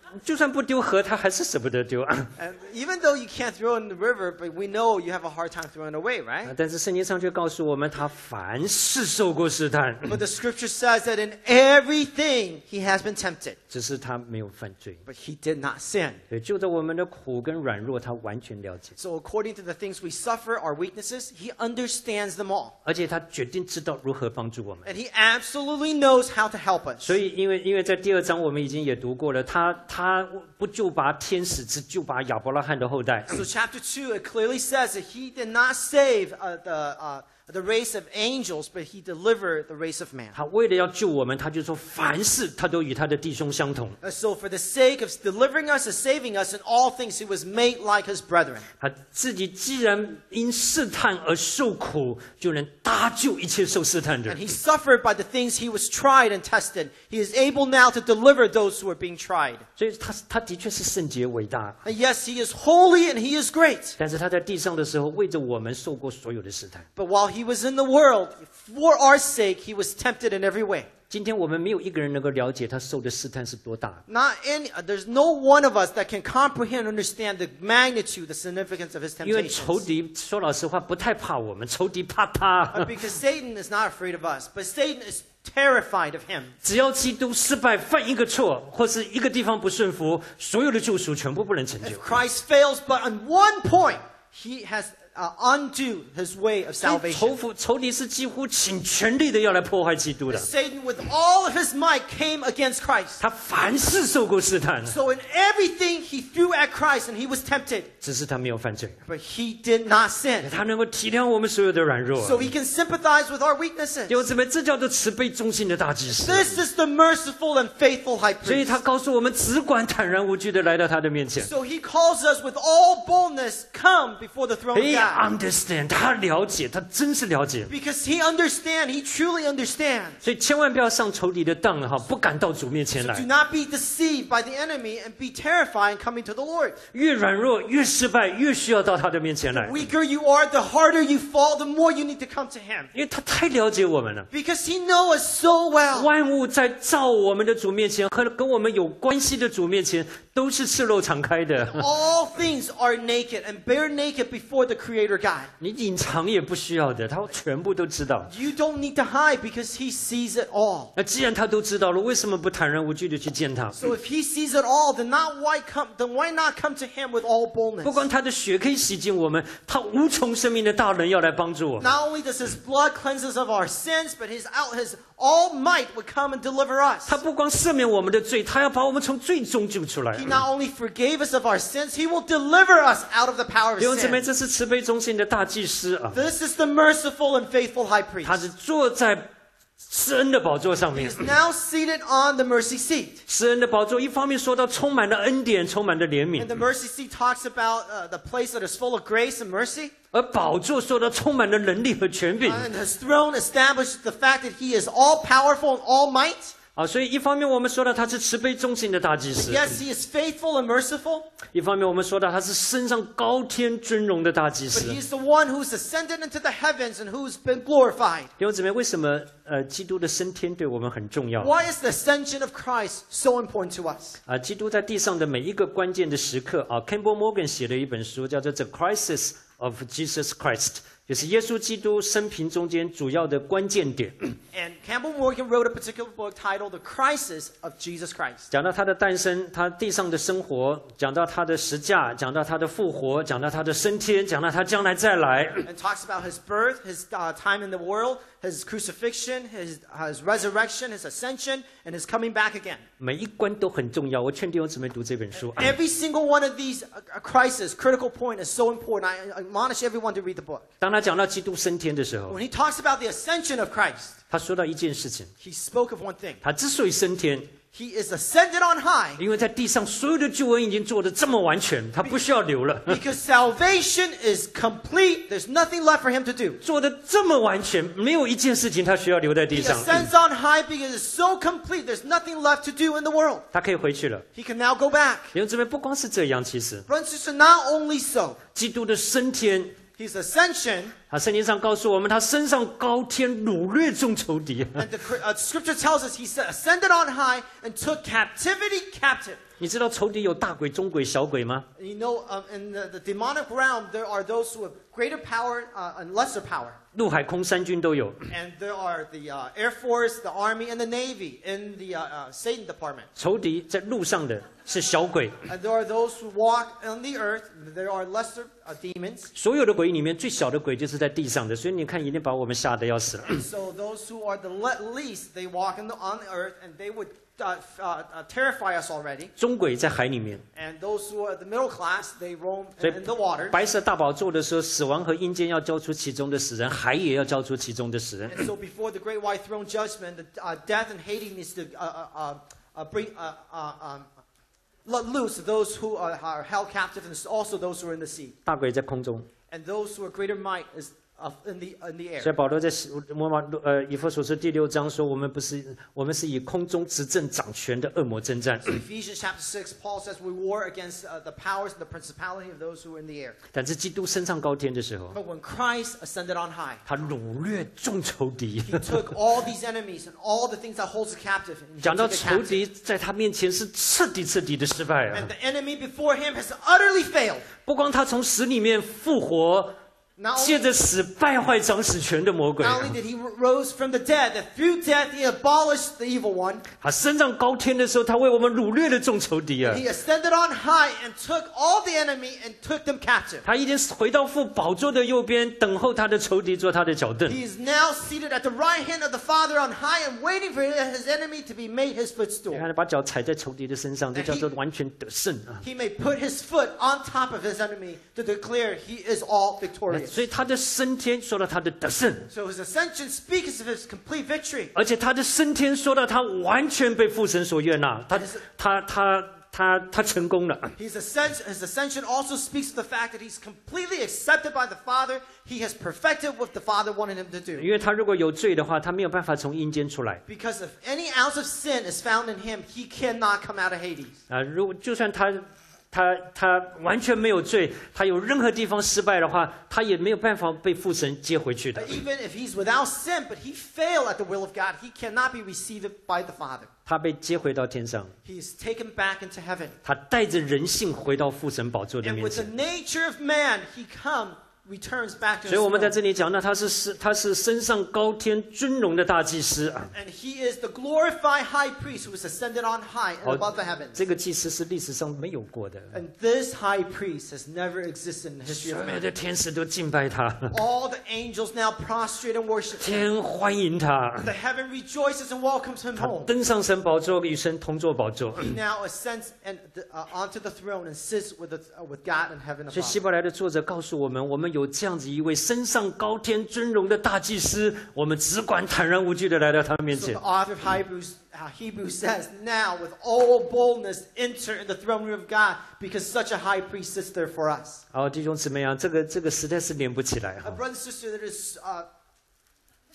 就算不丢河，他还是舍不得丢。 And even though you can't throw it in the river, but we know you have a hard time throwing it away, right? 但是圣经上却告诉我们，他凡事受过试探， But the scripture says that in everything he has been tempted, 只是他没有犯罪。 but he did not sin. 对，就在我们的苦跟软弱，他完全了解， So according to the things we suffer, our weaknesses, he understands them all. 而且他决定知道如何帮助我们。 And he absolutely knows how to help us. 所以，因为因为在第二章我们已经也读过了，他他 他不就把天使，之就把亚伯拉罕的后代。So chapter two it clearly says that he did not save uh, the, uh, the race of angels, but he delivered the race of man. 他为了要救我们，他就说凡事他都与他的弟兄相同。 And so for the sake of delivering us and saving us in all things, he was made like his brethren. 他自己既然因试探而受苦，就能搭救一切受试探的 And。he suffered by the things he was tried and tested. He is able now to deliver those who are being tried. 所以他他的确是圣洁伟大， And yes, he is holy and he is great. 但是他在地上的时候，为着我们受过所有的试探。 But while he was in the world, for our sake, he was tempted in every way. 今天我们没有一个人能够了解他受的试探是多大。 Not any, uh, there's no one of us that can comprehend, understand the magnitude, the significance of his 因为仇 temptations. 敌说老实话不太怕我们，仇敌怕他。 Because Satan is not afraid of us, but Satan is terrified of him. 只要基督失败，犯一个错，或是一个地方不顺服，所有的救赎全部不能成就 If。Christ fails, but on one point, he has uh, undo his way of 所以仇 salvation. 敌仇敌是几乎尽全力的要来破坏基督的。 Satan, with all of his might, came against Christ. 他凡事受过试探， So in everything, he threw at Christ and he was tempted, 只是他没有犯罪。 but he did not sin. 他能够体谅我们所有的软弱。 So he can sympathize with our weaknesses. 有姊妹，这叫做慈悲忠心的大祭司。 This is the merciful and faithful high 所以 priest. 他告诉我们，只管坦然无惧的来到他的面前。 So he calls us with all boldness, come before the throne of He God. understand，他了解，他真是了解。 Because he understands, he truly understands. 所以千万不要上仇敌的当哈，不敢到主面前 Do 来。 not be deceived by the enemy and be terrified in coming to the Lord. 越软弱，越失败，越需要到他的面前来， weaker you are, the harder you fall, the more you need to come to Him. 因为他太了解我们了。 Because He knows us so well. 万物在造我们的主面前和跟我们有关系的主面前， 都是赤裸敞开的。 All things are naked and bare naked before the Creator God. 你隐藏也不需要的，他全部都知道。 You don't need to hide because He sees it all. 那既然他都知道了，为什么不坦然无惧的去见他？ So if He sees it all, then not why come? Then why not come to Him with all 不 boldness? 光他的血可以洗净我们，他无穷生命的大能要来帮助我们。 Not only does His blood cleanse us of our sins, but His out His all might would come and deliver us. 他不光赦免我们的罪，他要把我们从最终救出来 He。not only forgave us of our sins, He will deliver us out of the power of 弟兄姊妹， sin. 这是慈悲忠心的大祭司啊， This is the merciful and faithful high priest. 他是坐在 施恩的宝座上面。 He's now seated on the mercy seat. 施恩的宝座，一方面说到充满了恩典，充满了怜 And the 悯； mercy seat talks about uh, the place that is full of grace and mercy. 而宝座说到充满了能力和权柄 And his throne establishes the fact that he is all powerful and all might. 啊。所以一方面我们说到他是慈悲忠心的大祭司，Yes, he is faithful and merciful, 一方面我们说到他是身上高天尊荣的大祭 but。he's the one who's ascended into the heavens and who's been glorified. 弟兄姊妹，为什么呃基督的升天对我们很重要 Why is the ascension of Christ so important to us? 啊？基督在地上的每一个关键的时刻啊，Campbell Morgan 写了一本书，叫做《The Crisis of Jesus Christ》，也是耶稣基督生平中间主要的关键点。And Campbell Morgan wrote a particular book titled The Crisis of Jesus Christ. 讲到他的诞生，他地上的生活，讲到他的十架，讲到他的复活，讲到他的升天，讲到他将来再来。and talks about his birth, his uh, time in the world, his crucifixion, his, his resurrection, his ascension, and his coming back again. 每一关都很重要。我劝弟兄姊妹读这本书。 Every single one of these uh, uh, crises, critical point, is so important. I admonish everyone to read the book. 当他讲到基督升天的时候， When he talks about the ascension of Christ, 他说到一件事情： he spoke of one thing. 他之所以升天， He is ascended on high 因为在地上所有的救恩已经做得这么完全，他不需要留了。 because salvation is complete. There's nothing left for him to do. 做的这么完全，没有一件事情他需要留在地 He 上， ascends on high because it's so complete. There's nothing left to do in the world. 他可以回去了。 He can now go back. 弟兄姊妹，不光是这样，其实 Brothers and sisters, not only so, 基督的升天， his ascension 他圣经上告诉我们，他升上高天，掳掠众仇敌。 And the uh, scripture tells us he sa- ascended on high and took captivity captive. 你知道仇敌有大鬼、中鬼、小鬼吗？You know, um, in the, the demonic realm, there are those who have greater power uh, and lesser power. 陆海空三军都有。And there are the uh, Air Force, the Army, and the Navy in the uh, uh, Satan department. 仇敌在路上的是小鬼，And there are those who walk on the earth. There are lesser uh, demons. 所有的鬼里面最小的鬼就是在地上的，所以你看一定把我们吓得要死了。So those who are the le- least, they walk the, on the earth, and they would uh, f- uh, uh, terrify us already. 中鬼在海里面， And those who are the middle class, they roam 所以 in the water. 白色大宝座的时候，死亡和阴间要交出其中的死人，海也要交出其中的死人。 And so before the great white throne judgment, the, uh, death and hating is to uh, uh, uh, uh, bring uh, uh, um, let loose those who are, are held captive, and also those who are in the sea. 大鬼在空中， And those who are greater might is of in the in the air。所以保罗在罗马呃以弗所书第六章说，我们不是我们是以空中执政掌权的恶魔征战。So、Ephesians chapter six, Paul says we war against、the powers and the principality of those who are in the air。但是基督升上高天的时候，But when Christ ascended on high，他掳掠众仇敌。He took all these enemies and all the things that holds captive。讲到仇敌在他面前是彻底彻底的失败啊。And the enemy before him has utterly failed。不光他从死里面复活。借 only 着死败坏掌使权的魔鬼， Not only did he r- rose from the dead, that through death he abolished the evil one. 他升上高天的时候，他为我们掳掠了众仇敌啊！ He ascended on high and took all the enemy and took them captive. 他已经回到父宝座的右边，等候他的仇敌做他的脚凳。 He is now seated at the right hand of the Father on high and waiting for his enemy to be made his 你 footstool. 看，把脚踩在仇敌的身上，这叫做完全得胜啊！ He may put his foot on top of his enemy to declare he is all victorious. 所以他的升天说到他的得胜， So his ascension speaks of his complete victory. 而且他的升天说到他完全被父神所悦纳，他他他他他成功了。 His ascension, his ascension also speaks of the fact that he's completely accepted by the Father. He has perfected what the Father wanted him to do. 因为他如果有罪的话，他没有办法从阴间出来 Because if any ounce of sin is found in him, he cannot come out of Hades. 啊。如果就算他 他他完全没有罪，他有任何地方失败的话，他也没有办法被父神接回去的。even if he's without sin, but he failed at the will of God, he cannot be received by the Father. 他被接回到天上，He is taken back into heaven. 他带着人性回到父神宝座的 And 面 with the。nature of man, he come, returns back to 所以 his 我们在 throne. 这里讲到他是是他是升上高天尊荣的大祭司啊。 And he is the glorified high priest who is ascended on high and 好 above the heavens. 这个祭司是历史上没有过的， And this high priest has never existed in the history 所 of 有 man. 的天使都敬拜他， All the angels now prostrate and worship him. 天欢迎他。 The heaven rejoices and welcomes him 他 home. 登上神宝座，与神同坐宝座。 He now ascends and, uh, onto the throne and sits with, the, uh, with God in heaven 所以希 above. 伯来的作者告诉我们，我们有 这样子一位身上高天尊荣的大祭司，我们只管坦然无惧的来到他面 So 前 the。author of Hebrews, uh, Hebrews says, Now with all boldness enter in the throne room of God because such a high priest sits there for us. 好，弟兄姊妹啊，这个这个实在是连不起来 Uh, 哈。brother and sister, that is, uh,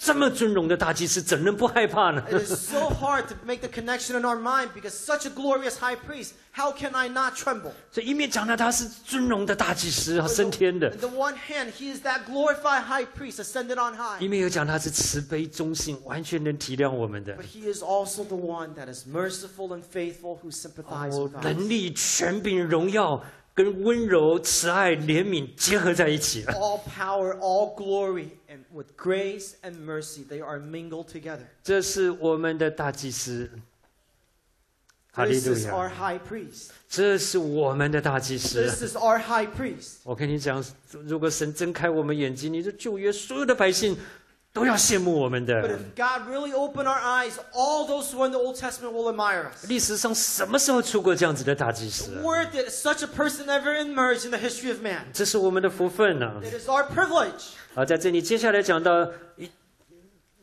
这么尊荣的大祭司，怎能不害怕呢？ it is so hard to make the connection in our mind because such a glorious high priest, how can I not tremble? 所以一面讲到他是尊荣的大祭司，要升天的 On；the one hand, he is that glorified high priest ascended on high. 一面又讲他是慈悲忠信，完全能体谅我们的。 But he is also the one that is merciful and faithful who sympathizes 哦 with，us. 能力、权柄、荣耀， 跟温柔、慈爱、怜悯结合在一起了。All power, all glory, and with grace and mercy, they are mingled together. 这是我们的大祭司，哈利 This 路 is our 亚！high priest. 这是我们的大祭司。This is our high priest. 我跟你讲，如果神睁开我们眼睛，你这旧约所有的百姓都要羡慕我们的 But。if God really opened our eyes, all those who are in the Old Testament will admire us. 历史上什么时候出过这样子的大祭司、啊？Where did such a person ever emerge in the history of man? 这是我们的福分呐、It is our privilege. 啊！在这里，接下来讲到一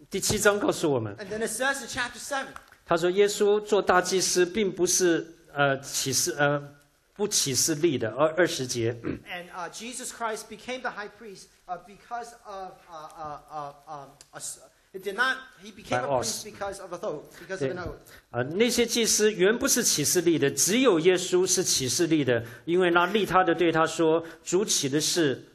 第七章告诉我们，And then it says in chapter seven. 他说耶稣做大祭司，并不是呃启示呃不启示立的，而二十节。and uh, Jesus Christ became the high priest uh, because of uh, uh, uh um, it did not. He became a priest because of a oath, because of an oath. Uh, 啊，那些祭司原不是起誓立的，只有耶稣是起誓立的，因为那立他的对他说：“主起的事。”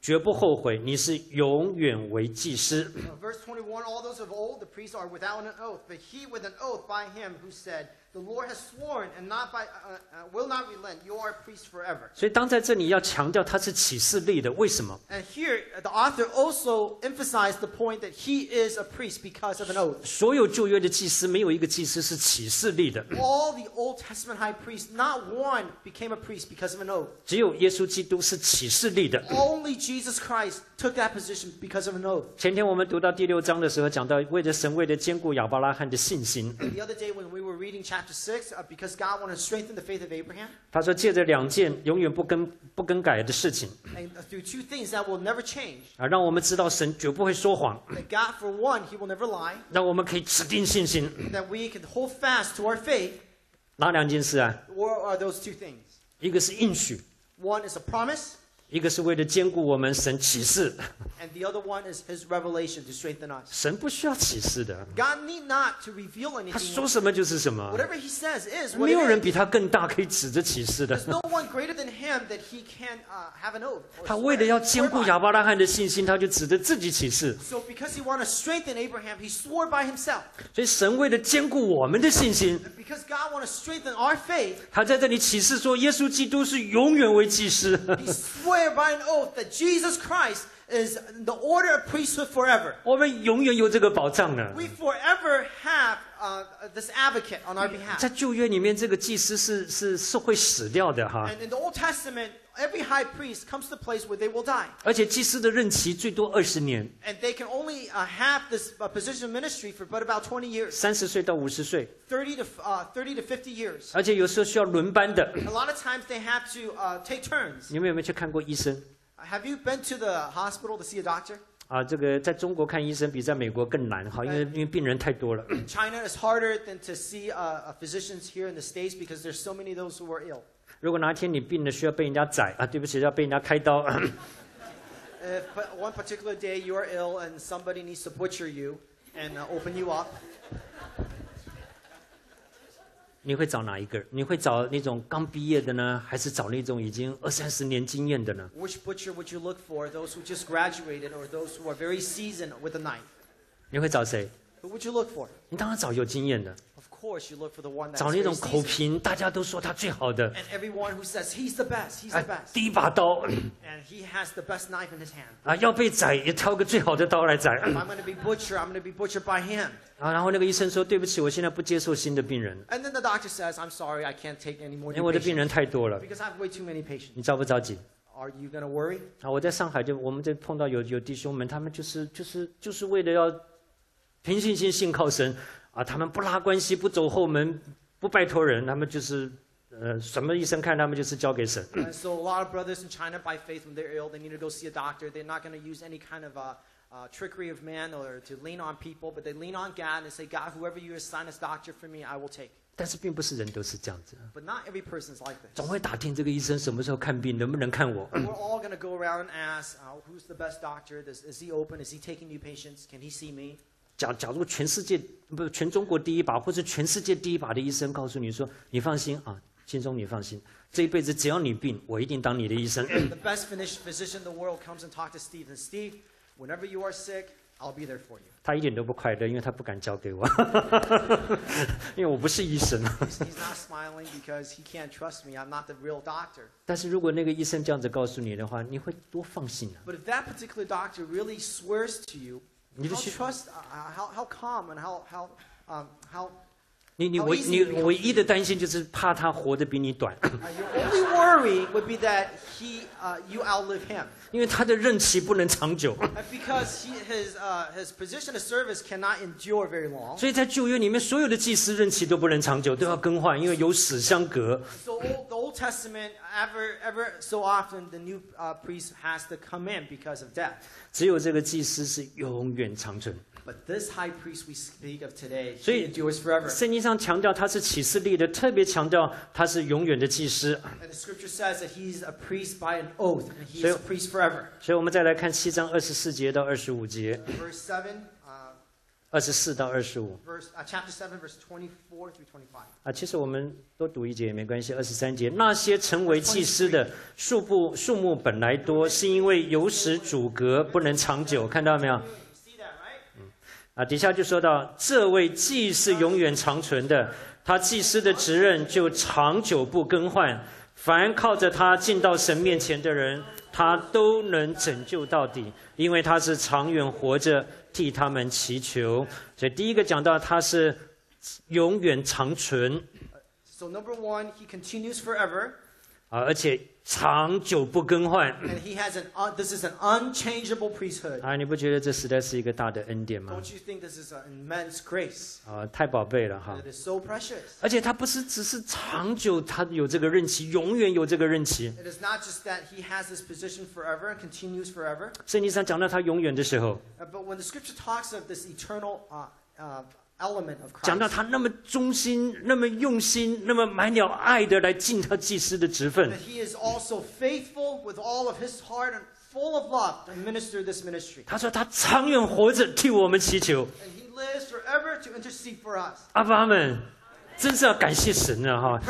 绝不后悔，你是永远为祭司。Verse twenty-one: All those of old, the priests are without an oath, but he with an oath by him who said. The Lord has sworn and not by, uh, uh, will not relent. You are a priest forever. ”所以当在这里要强调他是启示立的，为什么？ And here, uh, the author also emphasized the point that he is a priest because of an oath. 所有旧约的祭司没有一个祭司是启示立的， All the Old Testament high priests, not one became a priest because of an oath. 只有耶稣基督是启示立的。 Only Jesus Christ took that position because of an oath. 前天我们读到第六章的时候，讲到为了神为了兼顾亚伯拉罕的信心， The other day when we were reading chapter 6, uh, because God wanted to strengthen the faith of Abraham, 他说借着两件永远不更不更改的事情 and uh, through two things that will never change. 啊，让我们知道神绝不会说谎，That God, for one, He will never lie. 让我们可以指定信心。That we can hold fast to our faith. 哪两件事啊？What are those two things? 一个是应许，One is a promise, 一个是为了兼顾我们神启示。and the other one is His revelation to strengthen us. 神不需要启示的，God need not to reveal anything. 他说什么就是什么，Whatever He says is 没有人比他更大可以指着启示的 There's。no one greater than Him that He can uh, have an oath. 他为了要兼顾亚伯拉罕的信心，他就指着自己启示。So because He wanted to strengthen Abraham, He swore by Himself. 所以神为了兼顾我们的信心，because God wanted to strengthen our faith, 他在这里启示说，耶稣基督是永远为祭司。He swore by an oath that Jesus Christ is the order of priesthood forever. 我们永远有这个保障呢。 We forever have uh, this advocate on our behalf. 在旧约里面，这个祭司是是是会死掉的哈， And in the Old Testament, every high priest comes to a place where they will die. 而且祭司的任期最多二十年， And they can only uh, have this uh, position of ministry for but about 20 years, 三十岁到五十岁， 30 to, uh, 30 to 50 years. 而且有时候需要轮班的。 A lot of times they have to uh, take turns. 你们有没有去看过医生？ Have you been to the hospital to see a doctor? 啊，这个在中国看医生比在美国更难哈，因为因为病人太多了。China, it's harder than to see uh, uh, physicians here in the States because there's so many of those who are ill. 如果哪一天你病了需要被人家宰啊，对不起，要被人家开刀，If one particular day you are ill and somebody needs to butcher you and uh, open you up, 你会找哪一个？你会找那种刚毕业的呢，还是找那种已经二三十年经验的呢？which butcher would you look for? Those who just graduated or those who are very seasoned with a knife? 你会找谁？Who would you look for? 你当然找有经验的，Of course, you look for the one that's 找那种口评大家都说他最好的，And everyone who says he's the best, he's 啊 the，best. 第一把刀 And he has the best knife in his hand. 啊，要被宰也挑个最好的刀来宰 If I'm going to be butcher, I'm going to be butchered by him. 啊。然后那个医生说：“对不起，我现在不接受新的病人，And then the doctor says, I'm sorry, I can't take any more 因为我的病人太多了。because I have way too many patients. 你着不着急？Are you going to worry? 啊，我在上海就我们就碰到有有弟兄们，他们就是就是就是为了要凭信心信靠神 啊，他们不拉关系，不走后门，不拜托人，他们就是呃什么医生看他们就是交给神。 And so a lot of brothers in China, by faith, when they're ill, they need to go see a doctor. They're not going to use any kind of uh, uh, trickery of man or to lean on people, but they lean on God and say, God, whoever you assign as doctor for me, I will take. 但是并不是人都是这样子， But not every person's like this. 总会打听这个医生什么时候看病，能不能看我。 We're all going to go around and ask, uh, who's the best doctor? Does, is he open? Is he taking new patients? Can he see me? 假假如全世界不是全中国第一把，或者全世界第一把的医生告诉你说：“你放心啊，心中你放心，这一辈子只要你病，我一定当你的医生。The best physician physician in the world comes and talks to Steve. And Steve, whenever you are sick, I'll be there for you. 他一点都不快乐，因为他不敢交给我，因为我不是医生。He's not smiling because he can't trust me. I'm not the real doctor. 但是如果那个医生这样子告诉你的话，你会多放心啊！But if that particular doctor really swears to you, 你的 how 心， trust, uh, how, how calm and how, how, um, how 你你唯你唯一的担心就是怕他活得比你短，uh, only worry would be that he, uh, you outlive him. 因为他的任期不能长久。Because he, his, uh, his position of service cannot endure very long. 所以在旧约里面，所有的祭司任期都不能长久，都要更换，因为有死相隔。So the Old Testament, ever, ever so often, the new uh, priest has to come in because of death. 只有这个祭司是永远长存。But this high priest we speak of today, So he you- endures forever. 圣经上强调他是启示立的，特别强调他是永远的祭司。And the scripture says that he's a priest by an oath, and he's a priest forever. 所以我们再来看七章二十四节到二十五节，Verse 7, uh, 二十四到二十五 verse, uh, chapter 7, verse 24 through 25. 啊。其实我们多读一节也没关系。二十三节，那些成为祭司的数不数目本来多，是因为有使阻隔不能长久。看到没有？You see that, right? 啊，底下就说到，这位既是永远长存的，他祭司的职任就长久不更换。凡靠着他进到神面前的人，他都能拯救到底，因为他是长远活着，替他们祈求。所以第一个讲到他是永远长存 So, number one, he continues forever, 啊，而且长久不更换 and he has an, un- this is an unchangeable priesthood. 啊！你不觉得这实在是一个大的恩典吗？Don't you think this is an immense grace? 啊，太宝贝了哈！It is so precious. 而且他不是只是长久，他有这个任期，永远有这个任期。It is not just that he has this position forever and continues forever, 圣经上讲到他永远的时候，uh, but when the scripture talks of this eternal uh, uh, element of Christ, 他那么忠心、那么用心、那么满了爱的来尽他祭司的职分 he is also faithful with all of his heart and full of love to minister this ministry. 他说他长远活着替我们祈求，And he lives forever to intercede for us. 阿爸们，真是要感谢神了哈。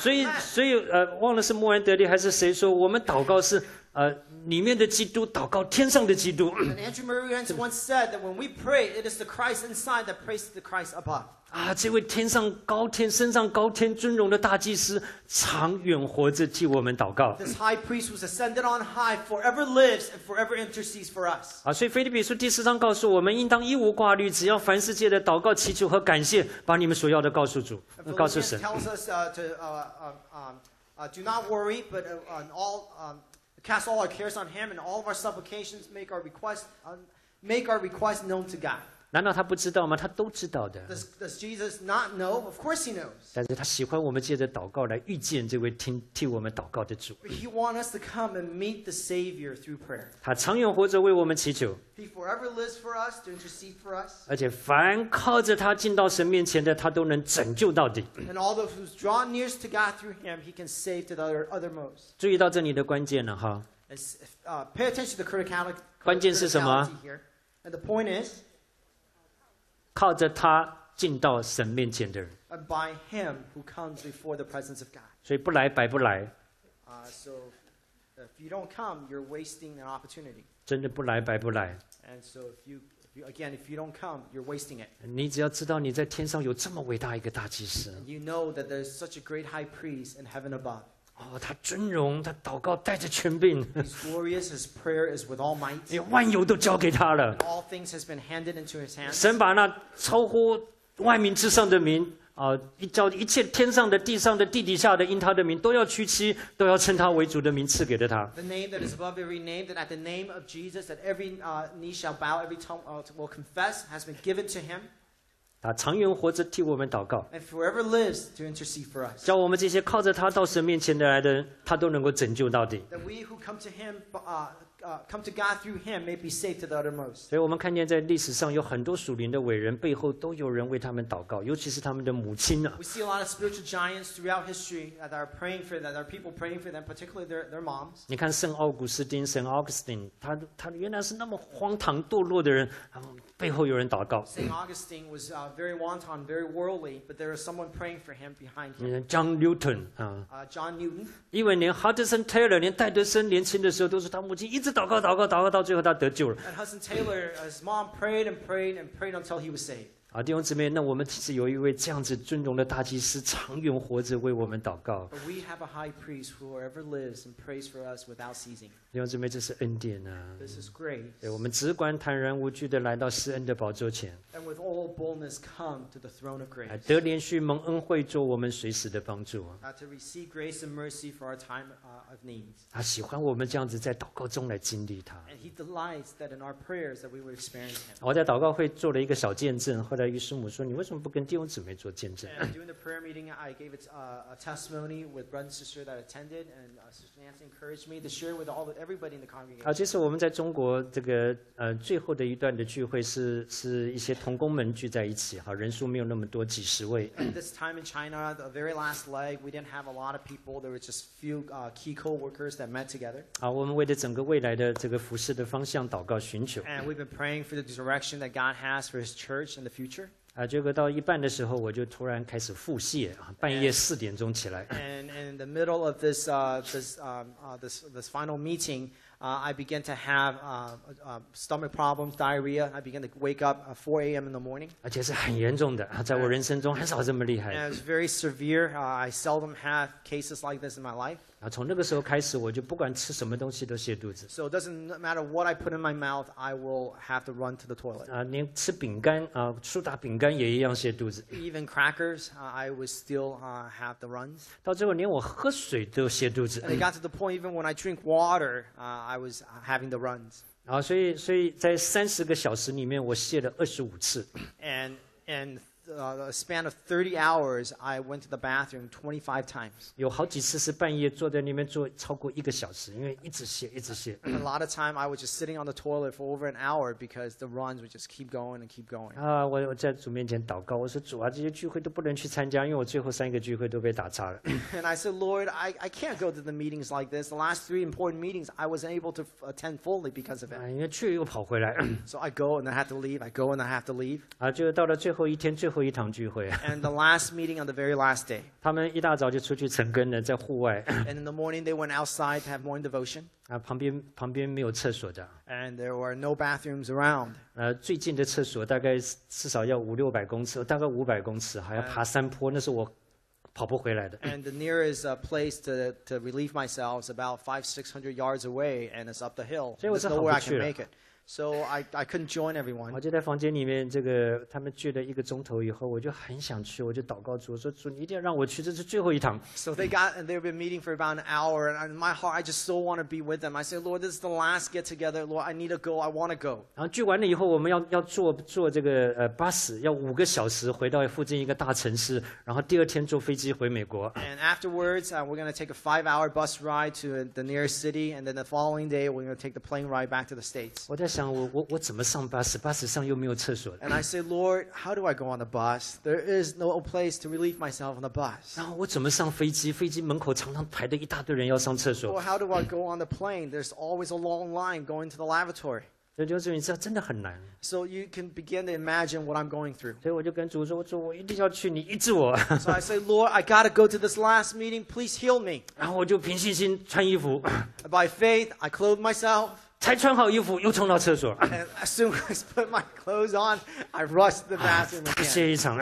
所以，所以呃，忘了是莫安德利还是谁说，我们祷告是呃里面的基督祷告天上的基督 And Andrew Murray once said that when we pray, it is the Christ inside that prays to the Christ above. 啊，这位天上高天、身上高天尊荣的大祭司，长远活着替我们祷告。This high priest who's ascended on high forever lives and forever intercedes for us. 啊，所以腓立比书第四章告诉我们，应当一无挂虑，只要凡世界的祷告、祈求和感谢，把你们所要的告诉主，告诉神。tells us uh, to uh, uh, um, uh, do not worry, but uh, on all um, cast all our cares on Him, and all of our supplications make our request uh, make our request known to God. 难道他不知道吗？他都知道的。Does, does Jesus not know? Of course He knows. 但是他喜欢我们借着祷告来遇见这位听替我们祷告的主。He wants us to come and meet the Savior through prayer. 他长远活着为我们祈求，He forever lives for us to intercede for us, 而且凡靠着他进到神面前的，他都能拯救到底。and all those who's drawn near to God through Him, He can save to the other, othermost. 注意到这里的关键了哈 uh, pay attention to the criticality, 关键是什么？And the point is, 靠着他进到神面前的人， uh, by Him who comes before the presence of God. 所以不来白不来， Uh, so if you don't come, you're wasting an opportunity. 真的不来白不来。 And so if you, if you again, if you don't come, you're wasting it. 你只要知道你在天上有这么伟大一个大祭司， And you know that there's such a great high priest in heaven above. 哦，他尊荣，他祷告带着权柄，He's glorious. His prayer is with all might. 你万有都交给他了。All things has been handed into his hands. 神把那超乎万民之上的名啊，一叫一切天上的、地上的、地底下的，因他的名都要屈膝，都要称他为主的名赐给了他。The name that is above every name, that at the name of Jesus, that every uh, knee shall bow, every tongue uh, will confess, has been given to him, 他长远活着替我们祷告，and forever lives to intercede for us. 叫我们这些靠着他到神面前的来的人，他都能够拯救到底。That we who come to him, uh, uh, come to God through him, may be saved to the uttermost. 所以我们看见在历史上有很多属灵的伟人背后都有人为他们祷告，尤其是他们的母亲啊。We see a lot of spiritual giants throughout history that are praying for them, that are people praying for them, particularly their, their moms. 你看圣奥古斯丁，圣 Augustine，他他原来是那么荒唐堕落的人，然后背后有人祷告。Saint Augustine was uh, uh, very wanton, very worldly, but there was someone praying for him behind him. 嗯，John Newton 啊，Uh, John Newton. 因为连 Hudson Taylor 连戴德森年轻的时候都是他母亲一直祷告祷告祷告，到最后他得救了。And Hudson Taylor, his mom prayed and prayed and prayed until he was saved. 啊，弟兄姊妹，那我们其实有一位这样子尊荣的大祭司，长远活着为我们祷告。But we have a high priest who forever lives and prays for us without ceasing. 弟兄姊妹，这是恩典啊！This is grace. 对，我们只管坦然无惧的来到施恩的宝座前，And with all boldness come to the throne of 啊 grace. 得连续蒙恩惠，做我们随时的帮助。Uh, to receive grace and mercy for our time uh, of needs. 他喜欢我们这样子在祷告中来经历他。And he delights that in our prayers that we experience him. 我在祷告会做了一个小见证，后来于师母说：“你为什么不跟弟兄姊妹做见证 And during the prayer meeting, I gave it, uh, a testimony with brother and sister that attended, and uh, Sister Nancy encouraged me to share with all the？” 啊.这次我们在中国这个呃最后的一段的聚会是是一些童工们聚在一起，哈，人数没有那么多，几十位。This time in China, the very last leg, we didn't have a lot of people. There were just few uh, key co-workers that met together. 啊，我们为了整个未来的这个服饰的方向祷告寻求。And we've been praying for the direction that God has for His church in the future. 啊，结果到一半的时候，我就突然开始腹泻啊，半夜四点钟起来。 And, and in the middle of this, uh, this, um, uh, this, this final meeting, uh, I began to have uh, uh, stomach problems, diarrhea. I began to wake up at 4 a.m. in the morning. 而且是很严重的，啊在我人生中很少这么厉 And 害。 it was very severe. Uh, I seldom have cases like this in my life. 啊，从那个时候开始，我就不管吃什么东西都泻肚子。So it doesn't matter what I put in my mouth, I will have to run to the toilet. 啊，连吃饼干啊，苏打饼干也一样泻肚子。Even crackers, uh, I would still uh, have the runs. 到最后，连我喝水都泻肚子。And it got to the point, even when I drink water, uh, I was having the runs. 啊，所以所以在三十个小时里面，我泻了二十五次。And and uh, the span of 30 hours, I went to the bathroom 25 times. 有好几次是半夜坐在那边坐超过一个小时，因为一直泻，一直泻。 And a lot of time, I was just sitting on the toilet for over an hour because the runs would just keep going and keep going. 啊，我我在主面前祷告，我说主啊，这些聚会都不能去参加，因为我最后三个聚会都被打岔了。 And I said, Lord, I, I can't go to the meetings like this. The last three important meetings, I wasn't able to f- attend fully because of it. 啊，因为去又跑回来， So I go and then I have to leave. I go and I have to leave. 啊，就到了最后一天最后 一堂聚会， And the last meeting on the very last day. 他们一大早就出去晨更了，在户外， And in the morning, they went outside to have morning devotion. 啊，旁边旁边没有厕所的， And there were no bathrooms around. 呃，最近的厕所大概是至少要五六百公尺，大概五百公尺，还要爬山坡，那是我跑不回来的。 And the nearest uh, place to, to relieve myself is about five, six hundred yards away, and it's up the hill. So it was There's a nowhere I hard can to- make it. So I, I couldn't join everyone. 我就在房间里面，这个他们聚了一个钟头以后，我就很想去，我就祷告主，我说主，你一定要让我去，这是最后一堂。 So they got, and they've been meeting for about an hour, and in my heart, I just so want to be with them. I say, Lord, this is the last get together. Lord, I need to go. I want to go. 然后聚完了以后，我们要要坐坐这个呃巴士，要五个小时回到附近一个大城市，然后第二天坐飞机回美国。 And afterwards, uh, we're going to take a five-hour bus ride to the nearest city, and then the following day, we're going to take the plane ride back to the States. 我在 想，我我我怎么上巴士？巴士上又没有厕所。 And I say, Lord, how do I go on the bus? There is no place to relieve myself on the bus. 然后我怎么上飞机？飞机门口常常排的一大堆人要上厕 Or 所。 how do I go on the plane? There's always a long line going to the lavatory. 所以就是你知道，真的很难。 So you can begin to imagine what I'm going through. 所以我就跟主说：“主，我一定要去，你医治我。 So I say, Lord, I got to go to this last meeting. Please heal me. ”然后我就凭信心穿衣服， By faith, I clothed myself. 才穿好衣服又冲到厕所， And as soon as I put my clothes on, I rushed to the bathroom 大 again. 泻一场，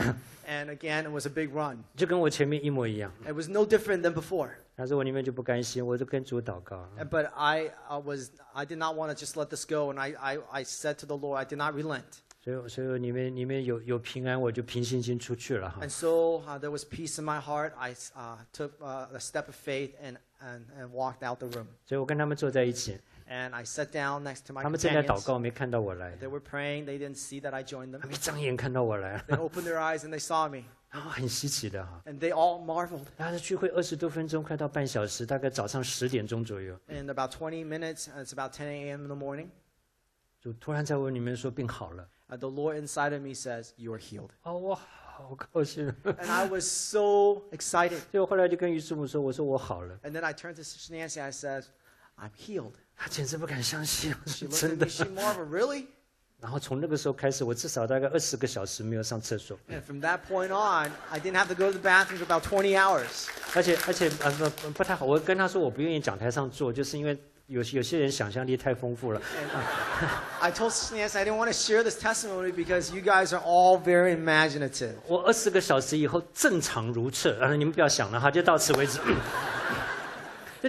And again, it was a big run. 就跟我前面一模一样。 It was no different than before. 但是我里面就不甘心，我就跟主祷告。 And- But I uh, was, I did not want to just let this go. And I, I, I said to the Lord, I did not relent. 所以，所以里面里面有有平安，我就凭信心出去了哈。 And so uh, there was peace in my heart. I uh, took uh, a step of faith and, and, and walked out the room. 所以我跟他们坐在一起， And I sat down next to my 他们正在祷 companions. 告，没看到我来， They were praying. They didn't see that I joined 他 them. 们一张眼看到我来， They opened their eyes and they saw me. 然后很稀奇的哈。 And they all marveled. 然后聚会二十多分钟，快到半小时，大概早上十点钟左右， In about 20 minutes, and it's about 10 a.m. in the morning, 就突然在我里面说病好了， uh, the Lord inside of me says, You are healed. 哦，我好高兴。 And I was so excited. 所以我后来就跟于师母说，我说我好了， And then I turned to Sister Nancy. I said, I'm healed. 他简直不敢相信真的 me. She marveled, Really? 然后从那个时候开始，我至少大概二十个小时没有上厕所，And from that point on, I didn't have to go to the bathroom for about twenty hours. 而且而且呃不不太好。我跟他说我不愿意讲台上坐，就是因为有有些人想象力太丰富了。I told Nancy I didn't want to share this testimony because you guys are all very imaginative. 我二十个小时以后正常如厕，啊，你们不要想了哈，就到此为止。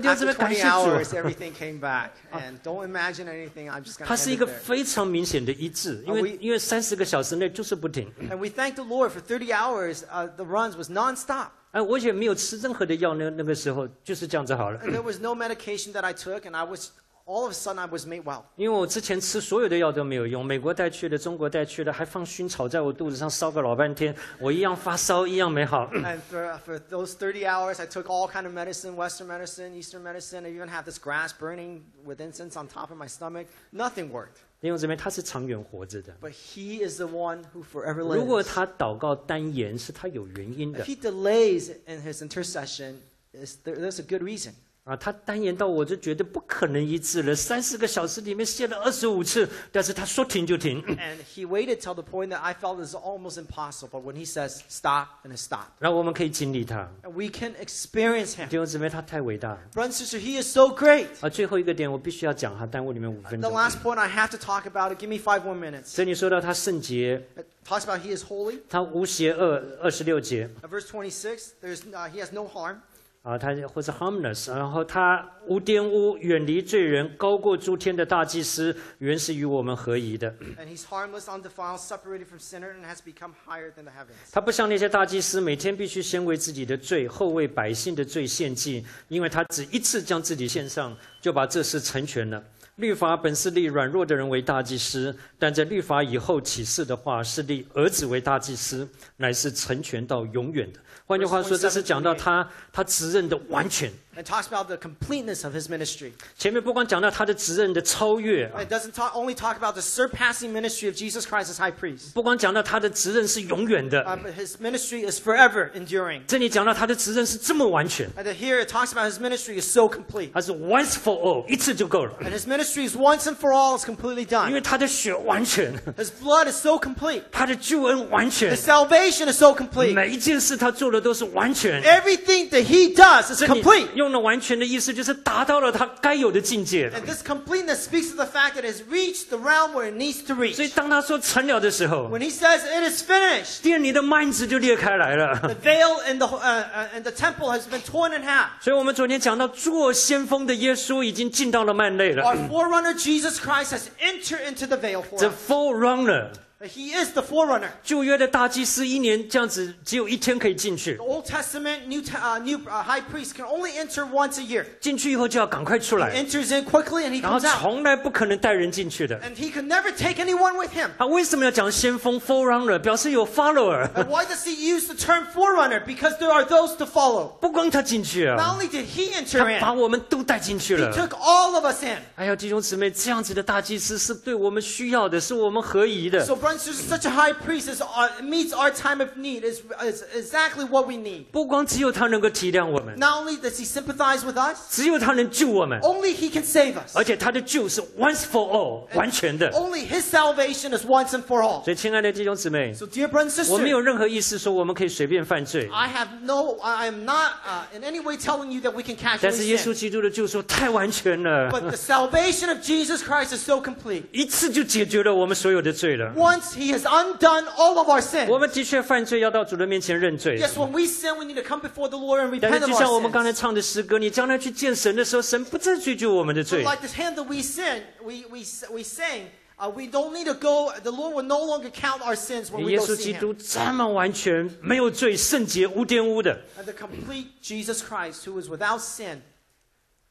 After 20 hours, everything came back, and don't imagine anything. I'm just going to. 它是一个非常明显的医治，因为因为三十个小时内就是不停。And we thank the Lord for 30 hours. Uh, the runs was nonstop. 哎，我也没有吃任何的药，那那个时候就是这样子好了。And there was no medication that I took, and I was all of a sudden I was made well. 因为我之前吃所有的药都没有用，美国带去的、中国带去的，还放薰草在我肚子上烧个老半天，我一样发烧，一样没好。And for uh, for those 30 hours, I took all kind of medicine, Western medicine, Eastern medicine. I even had this grass burning with incense on top of my stomach. Nothing worked. 弟兄姊妹，他是长远活着的。But he is the one who forever lives. 如果他祷告耽延，是他有原因的。If he delays in his intercession, there's a good reason. 啊。他单言到我就觉得不可能一致了，三四个小时里面谢了二十五次，但是他说停就停。And He waited till the point that I felt is almost impossible. But when He says stop, and it stopped. 让我们可以经历他。And we can experience Him. 弟兄姊妹，他太伟大了 Brothers and sisters, He is so great. 啊！最后一个点，我必须要讲哈，耽误你们五分钟 The。last point I have to talk about it. Give me five more minutes. 这里说到他圣洁 talks about He is holy. 他无邪恶，二十六节。Uh, verse twenty-six, there's uh, He has no harm. 啊，他或者 harmless，然后他无玷污，远离罪人，高过诸天的大祭司，原是与我们合宜的。And he's harmless, undefiled, separated from and has become higher than the heavens. 他不像那些大祭司，每天必须先为自己的罪，后为百姓的罪献祭，因为他只一次将自己献上，就把这事成全了。律法本是立软弱的人为大祭司，但在律法以后启示的话，是立儿子为大祭司，乃是成全到永远的。换句话说，这是讲到他他职任的完全。It talks about the completeness of his ministry. 前面不光讲到他的职任的超越， It doesn't talk, only talk about the surpassing ministry of Jesus Christ as high priest, 不光讲到他的职任是永远的， uh, but his ministry is forever enduring. 这里讲到他的职任是这么完全， And then here it talks about his ministry is so complete. 他是 once for all，一次就够了， And his ministry is once and for all is completely 因 done. 为他的血完全， His blood is so complete. 他的救恩完全 His，salvation is so complete. 每一件事他做的都是完全。 Everything that he does is 这里 complete. 用 了完全的意思，就是达到了他该有的境界。And this completeness speaks of the fact that it has reached the realm where it needs to 所以 reach. 当他说成了的时候，When he says it is finished, 殿里的幔子就裂开来了。the veil in the, uh, uh, in the temple has been torn in half. 所以我们昨天讲到，做先锋的耶稣已经进到了幔内了。Our forerunner, Jesus Christ, has entered into the veil for The forerunner，He is the forerunner. 旧约的大祭司一年这样子，只有一天可以进去 The，Old Testament, New, te- uh, new uh, high priest can only enter once a year. 进去以后就要赶快出 He 来， enters in quickly and he 然后 comes out. 从来不可能带人进去的。 And he can never take anyone with him. 他为什么要讲先锋 forerunner？表示有 follower， And why does he use the term forerunner? Because there are those to follow. 不光他进去 Not 啊， only did he 他 enter 把 in, 我们都带进去 he 了。 took all of us in. 哎呀，弟兄姊妹，这样子的大祭司是对我们需要的，是我们合宜的。 So, brothers and sisters, such a high priest is, uh, meets our time of need, is, is exactly what we need. 不光只有他能够体谅我们， Not only does he sympathize with us, 只有他能救我们， only he can save us. 而且他的救是 once for all 完全的。 Only his salvation is once and for all. 所以，亲爱的弟兄姊妹， So, dear brothers and 我没有 sisters, 任何意思说我们可以随便犯罪， I have no, I am not uh, in any way telling you that we can 但是 casually 耶稣 sin. 基督的救赎太完全了， But the salvation of Jesus Christ is so complete. 一次就解决了我们所有的罪了。 Once he has undone all of our 我 sin. 们的确犯罪要到主的面前认罪， Yes, when we sin, we need to come before the Lord and 但是 repent 就 of 像我们刚 our 才 sins. 唱的诗歌，你将来去见神的时候，神不再追究我们的 But 罪。 like this hymn that we sing, we, we, we sing, uh, we don't need to go, the Lord will no longer count our sins when we 耶 go 稣 see 基 him. 督这么完全，没有罪，圣洁无玷污的 And the complete Jesus Christ, who is without sin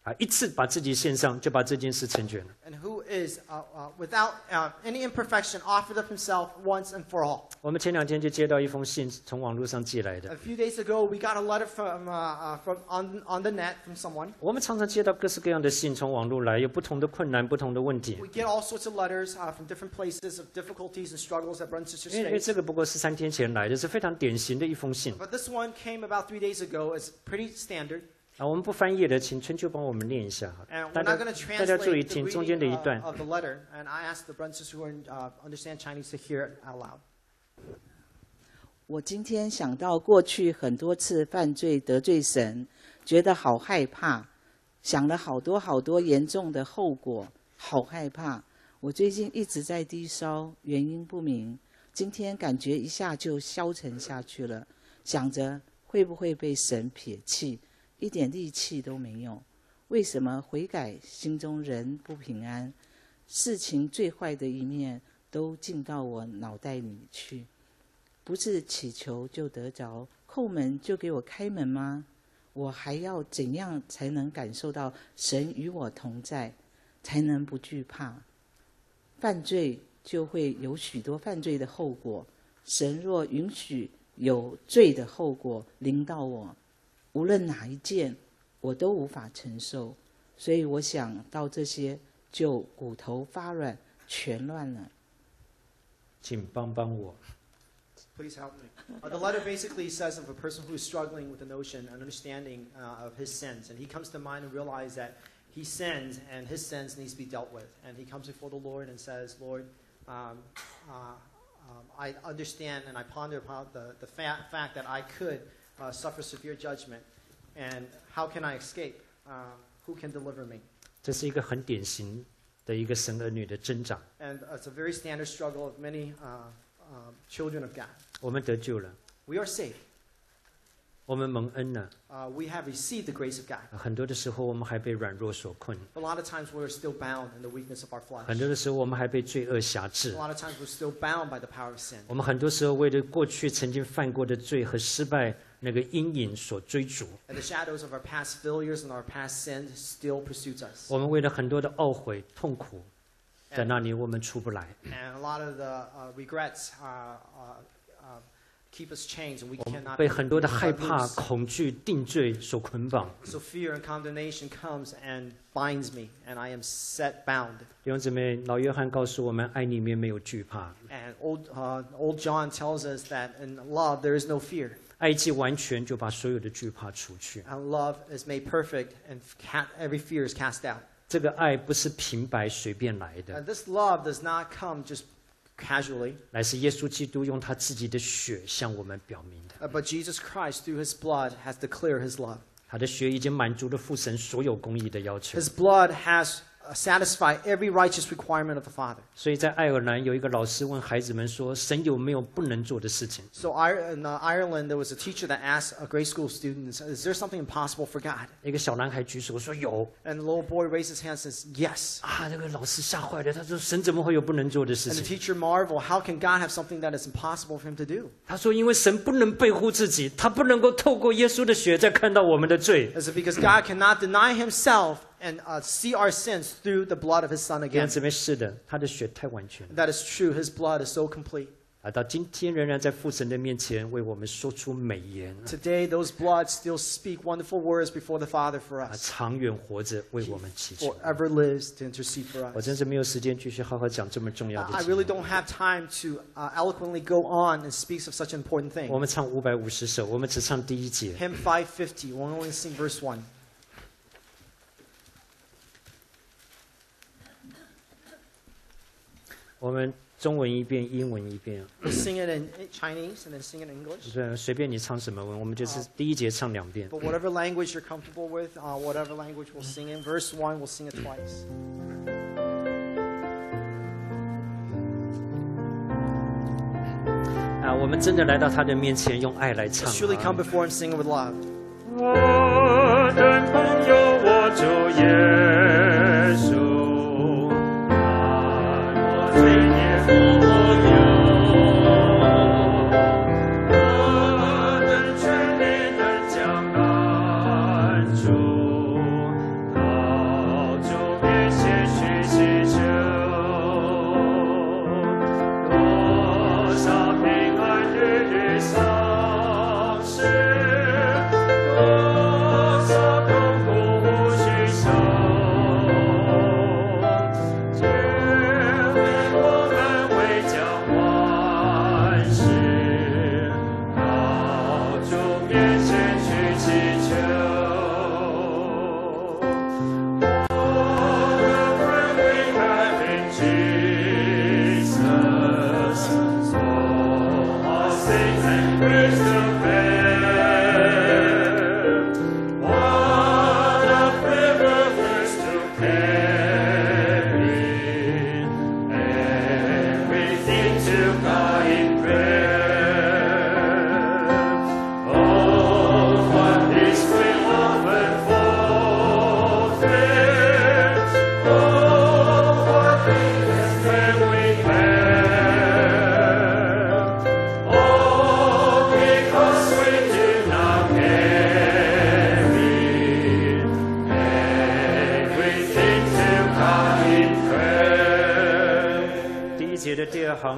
啊，一次把自己献上，就把这件事成全了。and who is uh, uh, without uh, any imperfection, offered up himself once and for all. 我们前两天就接到一封信，从网络上寄来的 A。few days ago, we got a letter from, uh, uh, from on, on the net from someone. 我们常常接到各式各样的信，从网络来，有不同的困难、不同的问题。We get all sorts of letters uh, from different places of difficulties and struggles that brothers and sisters 因为.这个不过是三天前来的，是非常典型的一封信。But this one came about three days ago. It's pretty standard. 啊，我们不翻译的，请春秋帮我们念一下哈。大家大家注意听中间的一段。The letter, and I ask the who understand Chinese to hear out loud. 我今天想到过去很多次犯罪得罪神，觉得好害怕，想了好多好多严重的后果，好害怕。我最近一直在低烧，原因不明。今天感觉一下就消沉下去了，想着会不会被神撇弃。一点力气都没有。为什么悔改，心中仍不平安？事情最坏的一面都进到我脑袋里去。不是祈求就得着，叩门就给我开门吗？我还要怎样才能感受到神与我同在，才能不惧怕？犯罪就会有许多犯罪的后果。神若允许有罪的后果临到我，无论哪一件，我都无法承受。所以我想到这些，就骨头发软，全乱了。请帮帮我。 Please help me. Uh, the letter basically says of a person who is struggling with the notion and understanding uh, of his sins, and he comes to mind and realizes that he sins and his sins needs to be dealt with, and he comes before the Lord and says, "Lord, um, uh, um, I understand and I ponder upon the, the fa- fact that I could uh, suffer severe judgment, and how can I escape? Uh, who can deliver me?" 这是一个很典型的一个神儿女的挣扎。 And it's a very standard struggle of many uh, uh, children of God. 我们得救了， We are saved. 我们蒙恩了。 Uh, we have received the grace of God. 很多的时候，我们还被软弱所困； A lot of times we're still bound in the weakness of our flesh. 很多的时候，我们还被罪恶辖 A 制。 lot of times we're still bound by the power of sin. 我们很多时候为了过去曾经犯过的罪和失败 那个阴影所追逐。我们为了很多的懊悔、痛苦，在那里我们出不来。Keep us change and we cannot 我们被很多的害怕、恐惧、定罪所捆绑。So fear and condemnation comes and binds me, and I am set bound. 弟兄姊妹，老约翰告诉我们，爱里面没有惧怕。And old、old John tells us that in love there is no fear. And old, uh, old John tells us that in love there is no fear. 爱既完全，就把所有的惧怕除去。 And love is made perfect and ca- every fear is cast out. 这个爱不是平白随便来的， And this love does not come just casually. 乃是耶稣基督用他自己的血向我们表明的。 Uh, But Jesus Christ, through his blood, has declared his love. 他的血已经满足了父神所有公义的要求。 His blood has uh, satisfied every righteous requirement of the Father. 所以在爱尔兰有一个老师问孩子们说：“神有没有不能做的事情 So I- in uh, Ireland, there was a teacher that asked a grade school student, "Is there something impossible for God?" ？”一个小男孩举手说：“有。 And the little boy raised his hand and says, "Yes." ”啊，这个老师吓坏了，他说：“神怎么会有不能做的事 And the 情 teacher marveled, "How can God have something that is impossible for him to do?" 他说：“因为神不能背乎自己，他不能够透过耶稣的血再看到我们的罪。 Is it because God cannot deny Himself and uh, see our sins through the blood of His Son ” 弟兄 again? 姊妹，是的，他的血太完全了 That is true. His blood is so complete. 啊！到今天仍然在父神的面前为我们说出美言 Today, those bloods still speak wonderful words before the Father for 啊， us. 长远活着为我们祈求。 Forever lives to intercede for 我 us. 真是没有时间继续好好讲这么重要 I 的 I 经 really 文。 don't have time to uh, eloquently go on and speak of such an important 我 thing. 们唱五百五十首，我们只唱第一节。 Hymn 550, we'll only sing verse 1. 我们中文一遍，英文一遍，sing it in Chinese and then sing it in English. 对，随便你唱什么文，我们就是第一节唱两遍。But whatever language you're comfortable with, uh, whatever language we'll sing in. Verse one, we'll sing it twice. 啊，我们真的来到他的面前，用爱来唱 truly come before Him singing with love.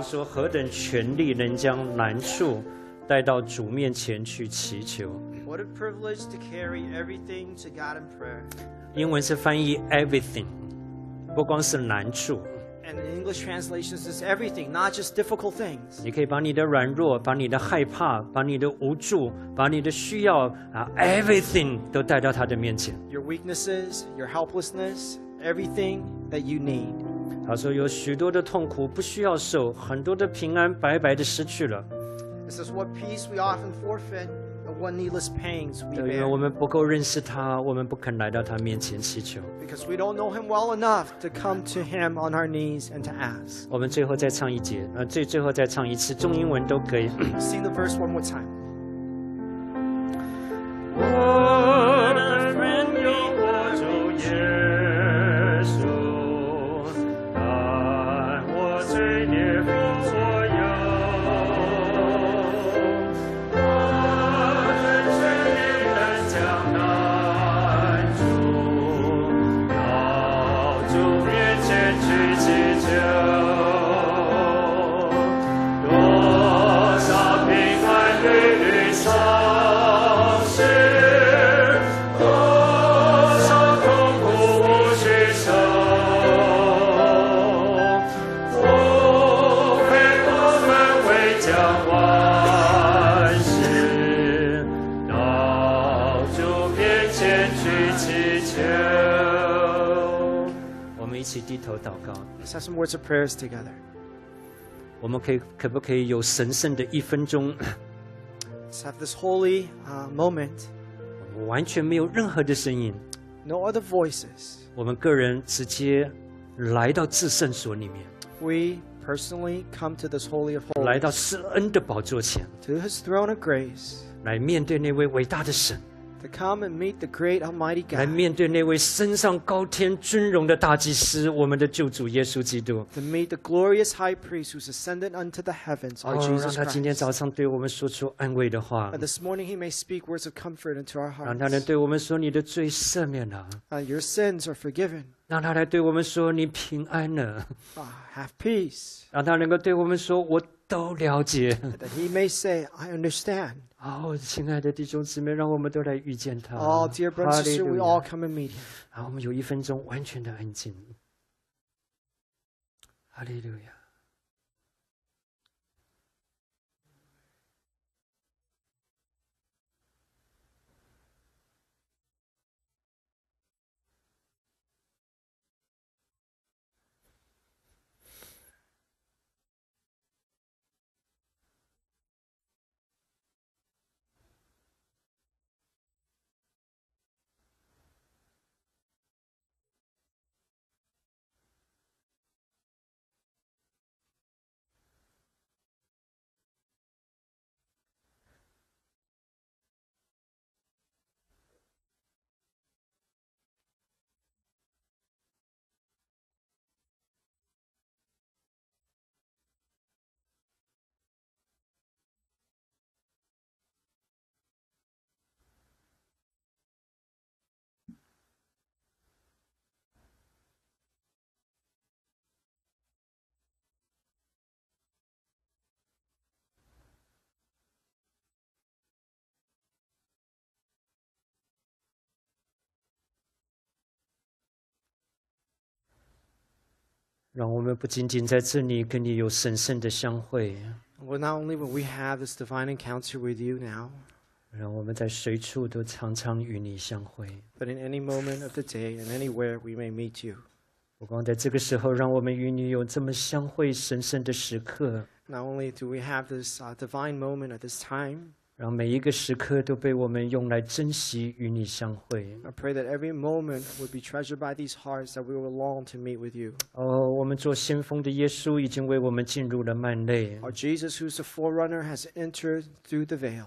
说：“何等权力能将难处带到主面前去祈求 What a privilege to carry everything to God in prayer. 英文是翻译 everything，不光是难处，And in English translations, is everything, not just difficult things. 你可以把你的软弱、把你的害怕、把你的无助、把你的需要啊，everything 都带到他的面前。Your weaknesses, your helplessness, everything that you need. 他说有许多的痛苦不需要受，很多的平安白白的失去了，This is what peace we often forfeit, and what needless pains we bear. 我们不够认识他，我们不肯来到他面前祈求。Because we don't know Him well enough to come to Him on our knees and to ask. 我们最后再唱一节，呃，最最后再唱一次，中英文都可以。Sing the verse one more time. have some words of prayers together. 我们可以可不可以有神圣的一分钟， Let's have this holy uh, moment. 完全没有任何的声音， No other voices. 我们个人直接来到至圣所里面， We personally come to this holy of 来 holies, 到施恩的宝座前， to His throne of grace, 来面对那位伟大的神， to come and meet the great Almighty God. 来面对那位升上高天尊荣的大祭司，我们的救主耶稣基督。To meet the glorious High Priest who's ascended unto the heavens, our Jesus Christ. this morning he may speak words of comfort into our hearts. your sins are forgiven. 让他来对我们说，你平安了。Have peace. he may say, I understand. 哦，亲爱的弟兄姊妹，让我们都来遇见他。Oh, dear brothers and sisters, we all come and meet Him. 好，我们有一分钟完全的安静。哈利路亚。让我们不仅仅在这里跟你有神圣的相会，Well, not only will we have this divine encounter with you now, 让我们在随处都常常与你相会。but in any moment of the day and anywhere we may meet you. 不光在这个时候，让我们与你有这么相会神圣的时刻，Not only do we have this uh, divine moment at this time, 让每一个时刻都被我们用来珍惜与你相会。 I pray that every moment would be treasured by these hearts that we will long to meet with you. 哦，我们做先锋的耶稣已经为我们进入了幔内， Our Jesus, who's the forerunner, has entered through the veil.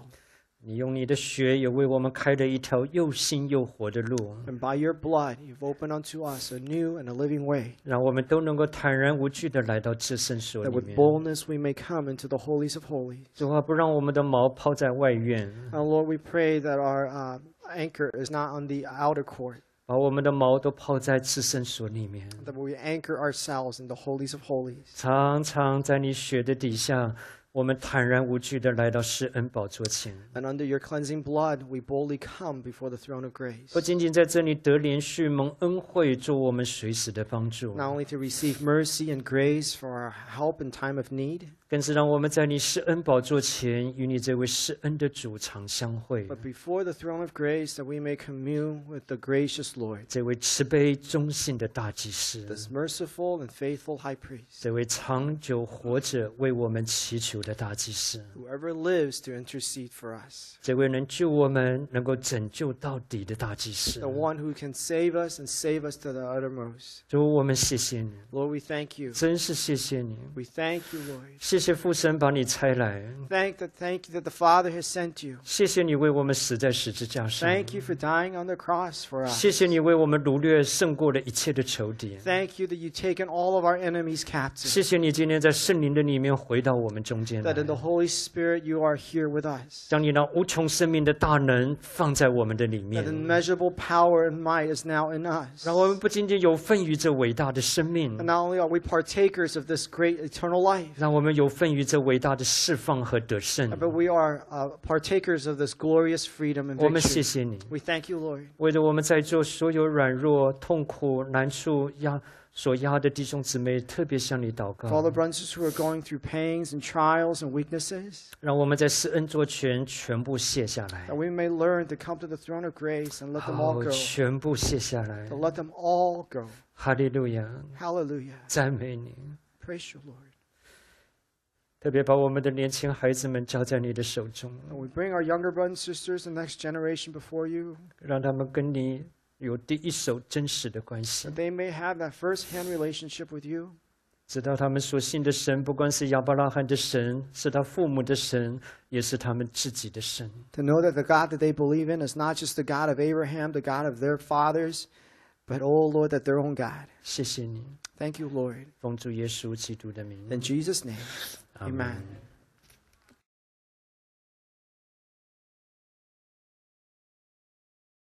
你用你的血也为我们开着一条又新又活的路，And by your blood, you've opened unto us a new and a living way, 让我们都能够坦然无惧地来到至圣所 that 里 with boldness we may come into the holies of holies. 主啊，不让我们的锚抛在外院，And Lord, we pray that our uh, anchor is not on the outer court, 把我们的锚都抛在至圣所里面。that we anchor ourselves in the holies of holies. 常常在你血的底下 我们坦然无惧的来到施恩宝座前。 And under your cleansing blood, we boldly come before the throne of grace. 不仅仅在这里得连续蒙恩惠，做我们随时的帮助， Not only to receive mercy and grace for our help in time of need, 更是让我们在你施恩宝座前，与你这位施恩的主常相会。 but before the throne of grace, that we may commune with the gracious Lord, 这位慈悲忠信的大祭司， this merciful and faithful high priest, 这位长久活着为我们祈求的大祭司， whoever lives to intercede for us, 这位能救我们、能够拯救到底的大祭司 the。one who can save us and save us to the uttermost. 主，我们谢谢你， Lord, we thank you. 真是谢谢你， We thank you, Lord. 谢 谢父神把你差来， Thank that thank you that the Father has sent you. 谢谢你为我们死在十字架上， Thank you for dying on the cross for us. 谢谢你为我们掳掠胜过了一切的仇敌。 Thank you that you've taken all of our enemies captive. 谢谢你今天在圣灵的里面回到我们中间来 That，in the Holy Spirit you are here with us. 将你那无穷生命的大能放在我们的里 That 面， immeasurable power and might is now in us. 让我们不仅仅有份于这伟大的生命 And，not only are we partakers of this great eternal life, 让我们有 份于这伟大的释放和得胜。 but we are uh, partakers of this glorious freedom and 我们谢 victory. 谢你， We thank you, Lord. 为着我们在座所有软弱、痛苦、难处压所压的弟兄姊妹，特别向你祷 For all the 告， brothers who are going through pains and trials and weaknesses, 让我们在施恩座前全部卸下来 that，we may learn to come to the throne of grace and let them all 好， go. 全部卸下来 To。let them all go. 哈利路亚， Hallelujah. 赞美你！ Praise you, Lord. 特别把我们的年轻孩子们交在你的手中， And we bring our younger brothers and sisters, the next generation before you, 让他们跟你有第一手真实的关系 that，they may have that first-hand relationship with you, 知道他们所信的神，不光是亚伯拉罕的神，是他父母的神，也是他们自己的神。 to know that the God that they believe in is not just the God of Abraham, the God of their fathers, but, oh Lord, that their own God. 谢谢你， Thank you, Lord. 奉主耶稣基督的名， In Jesus' name, 阿门 amen.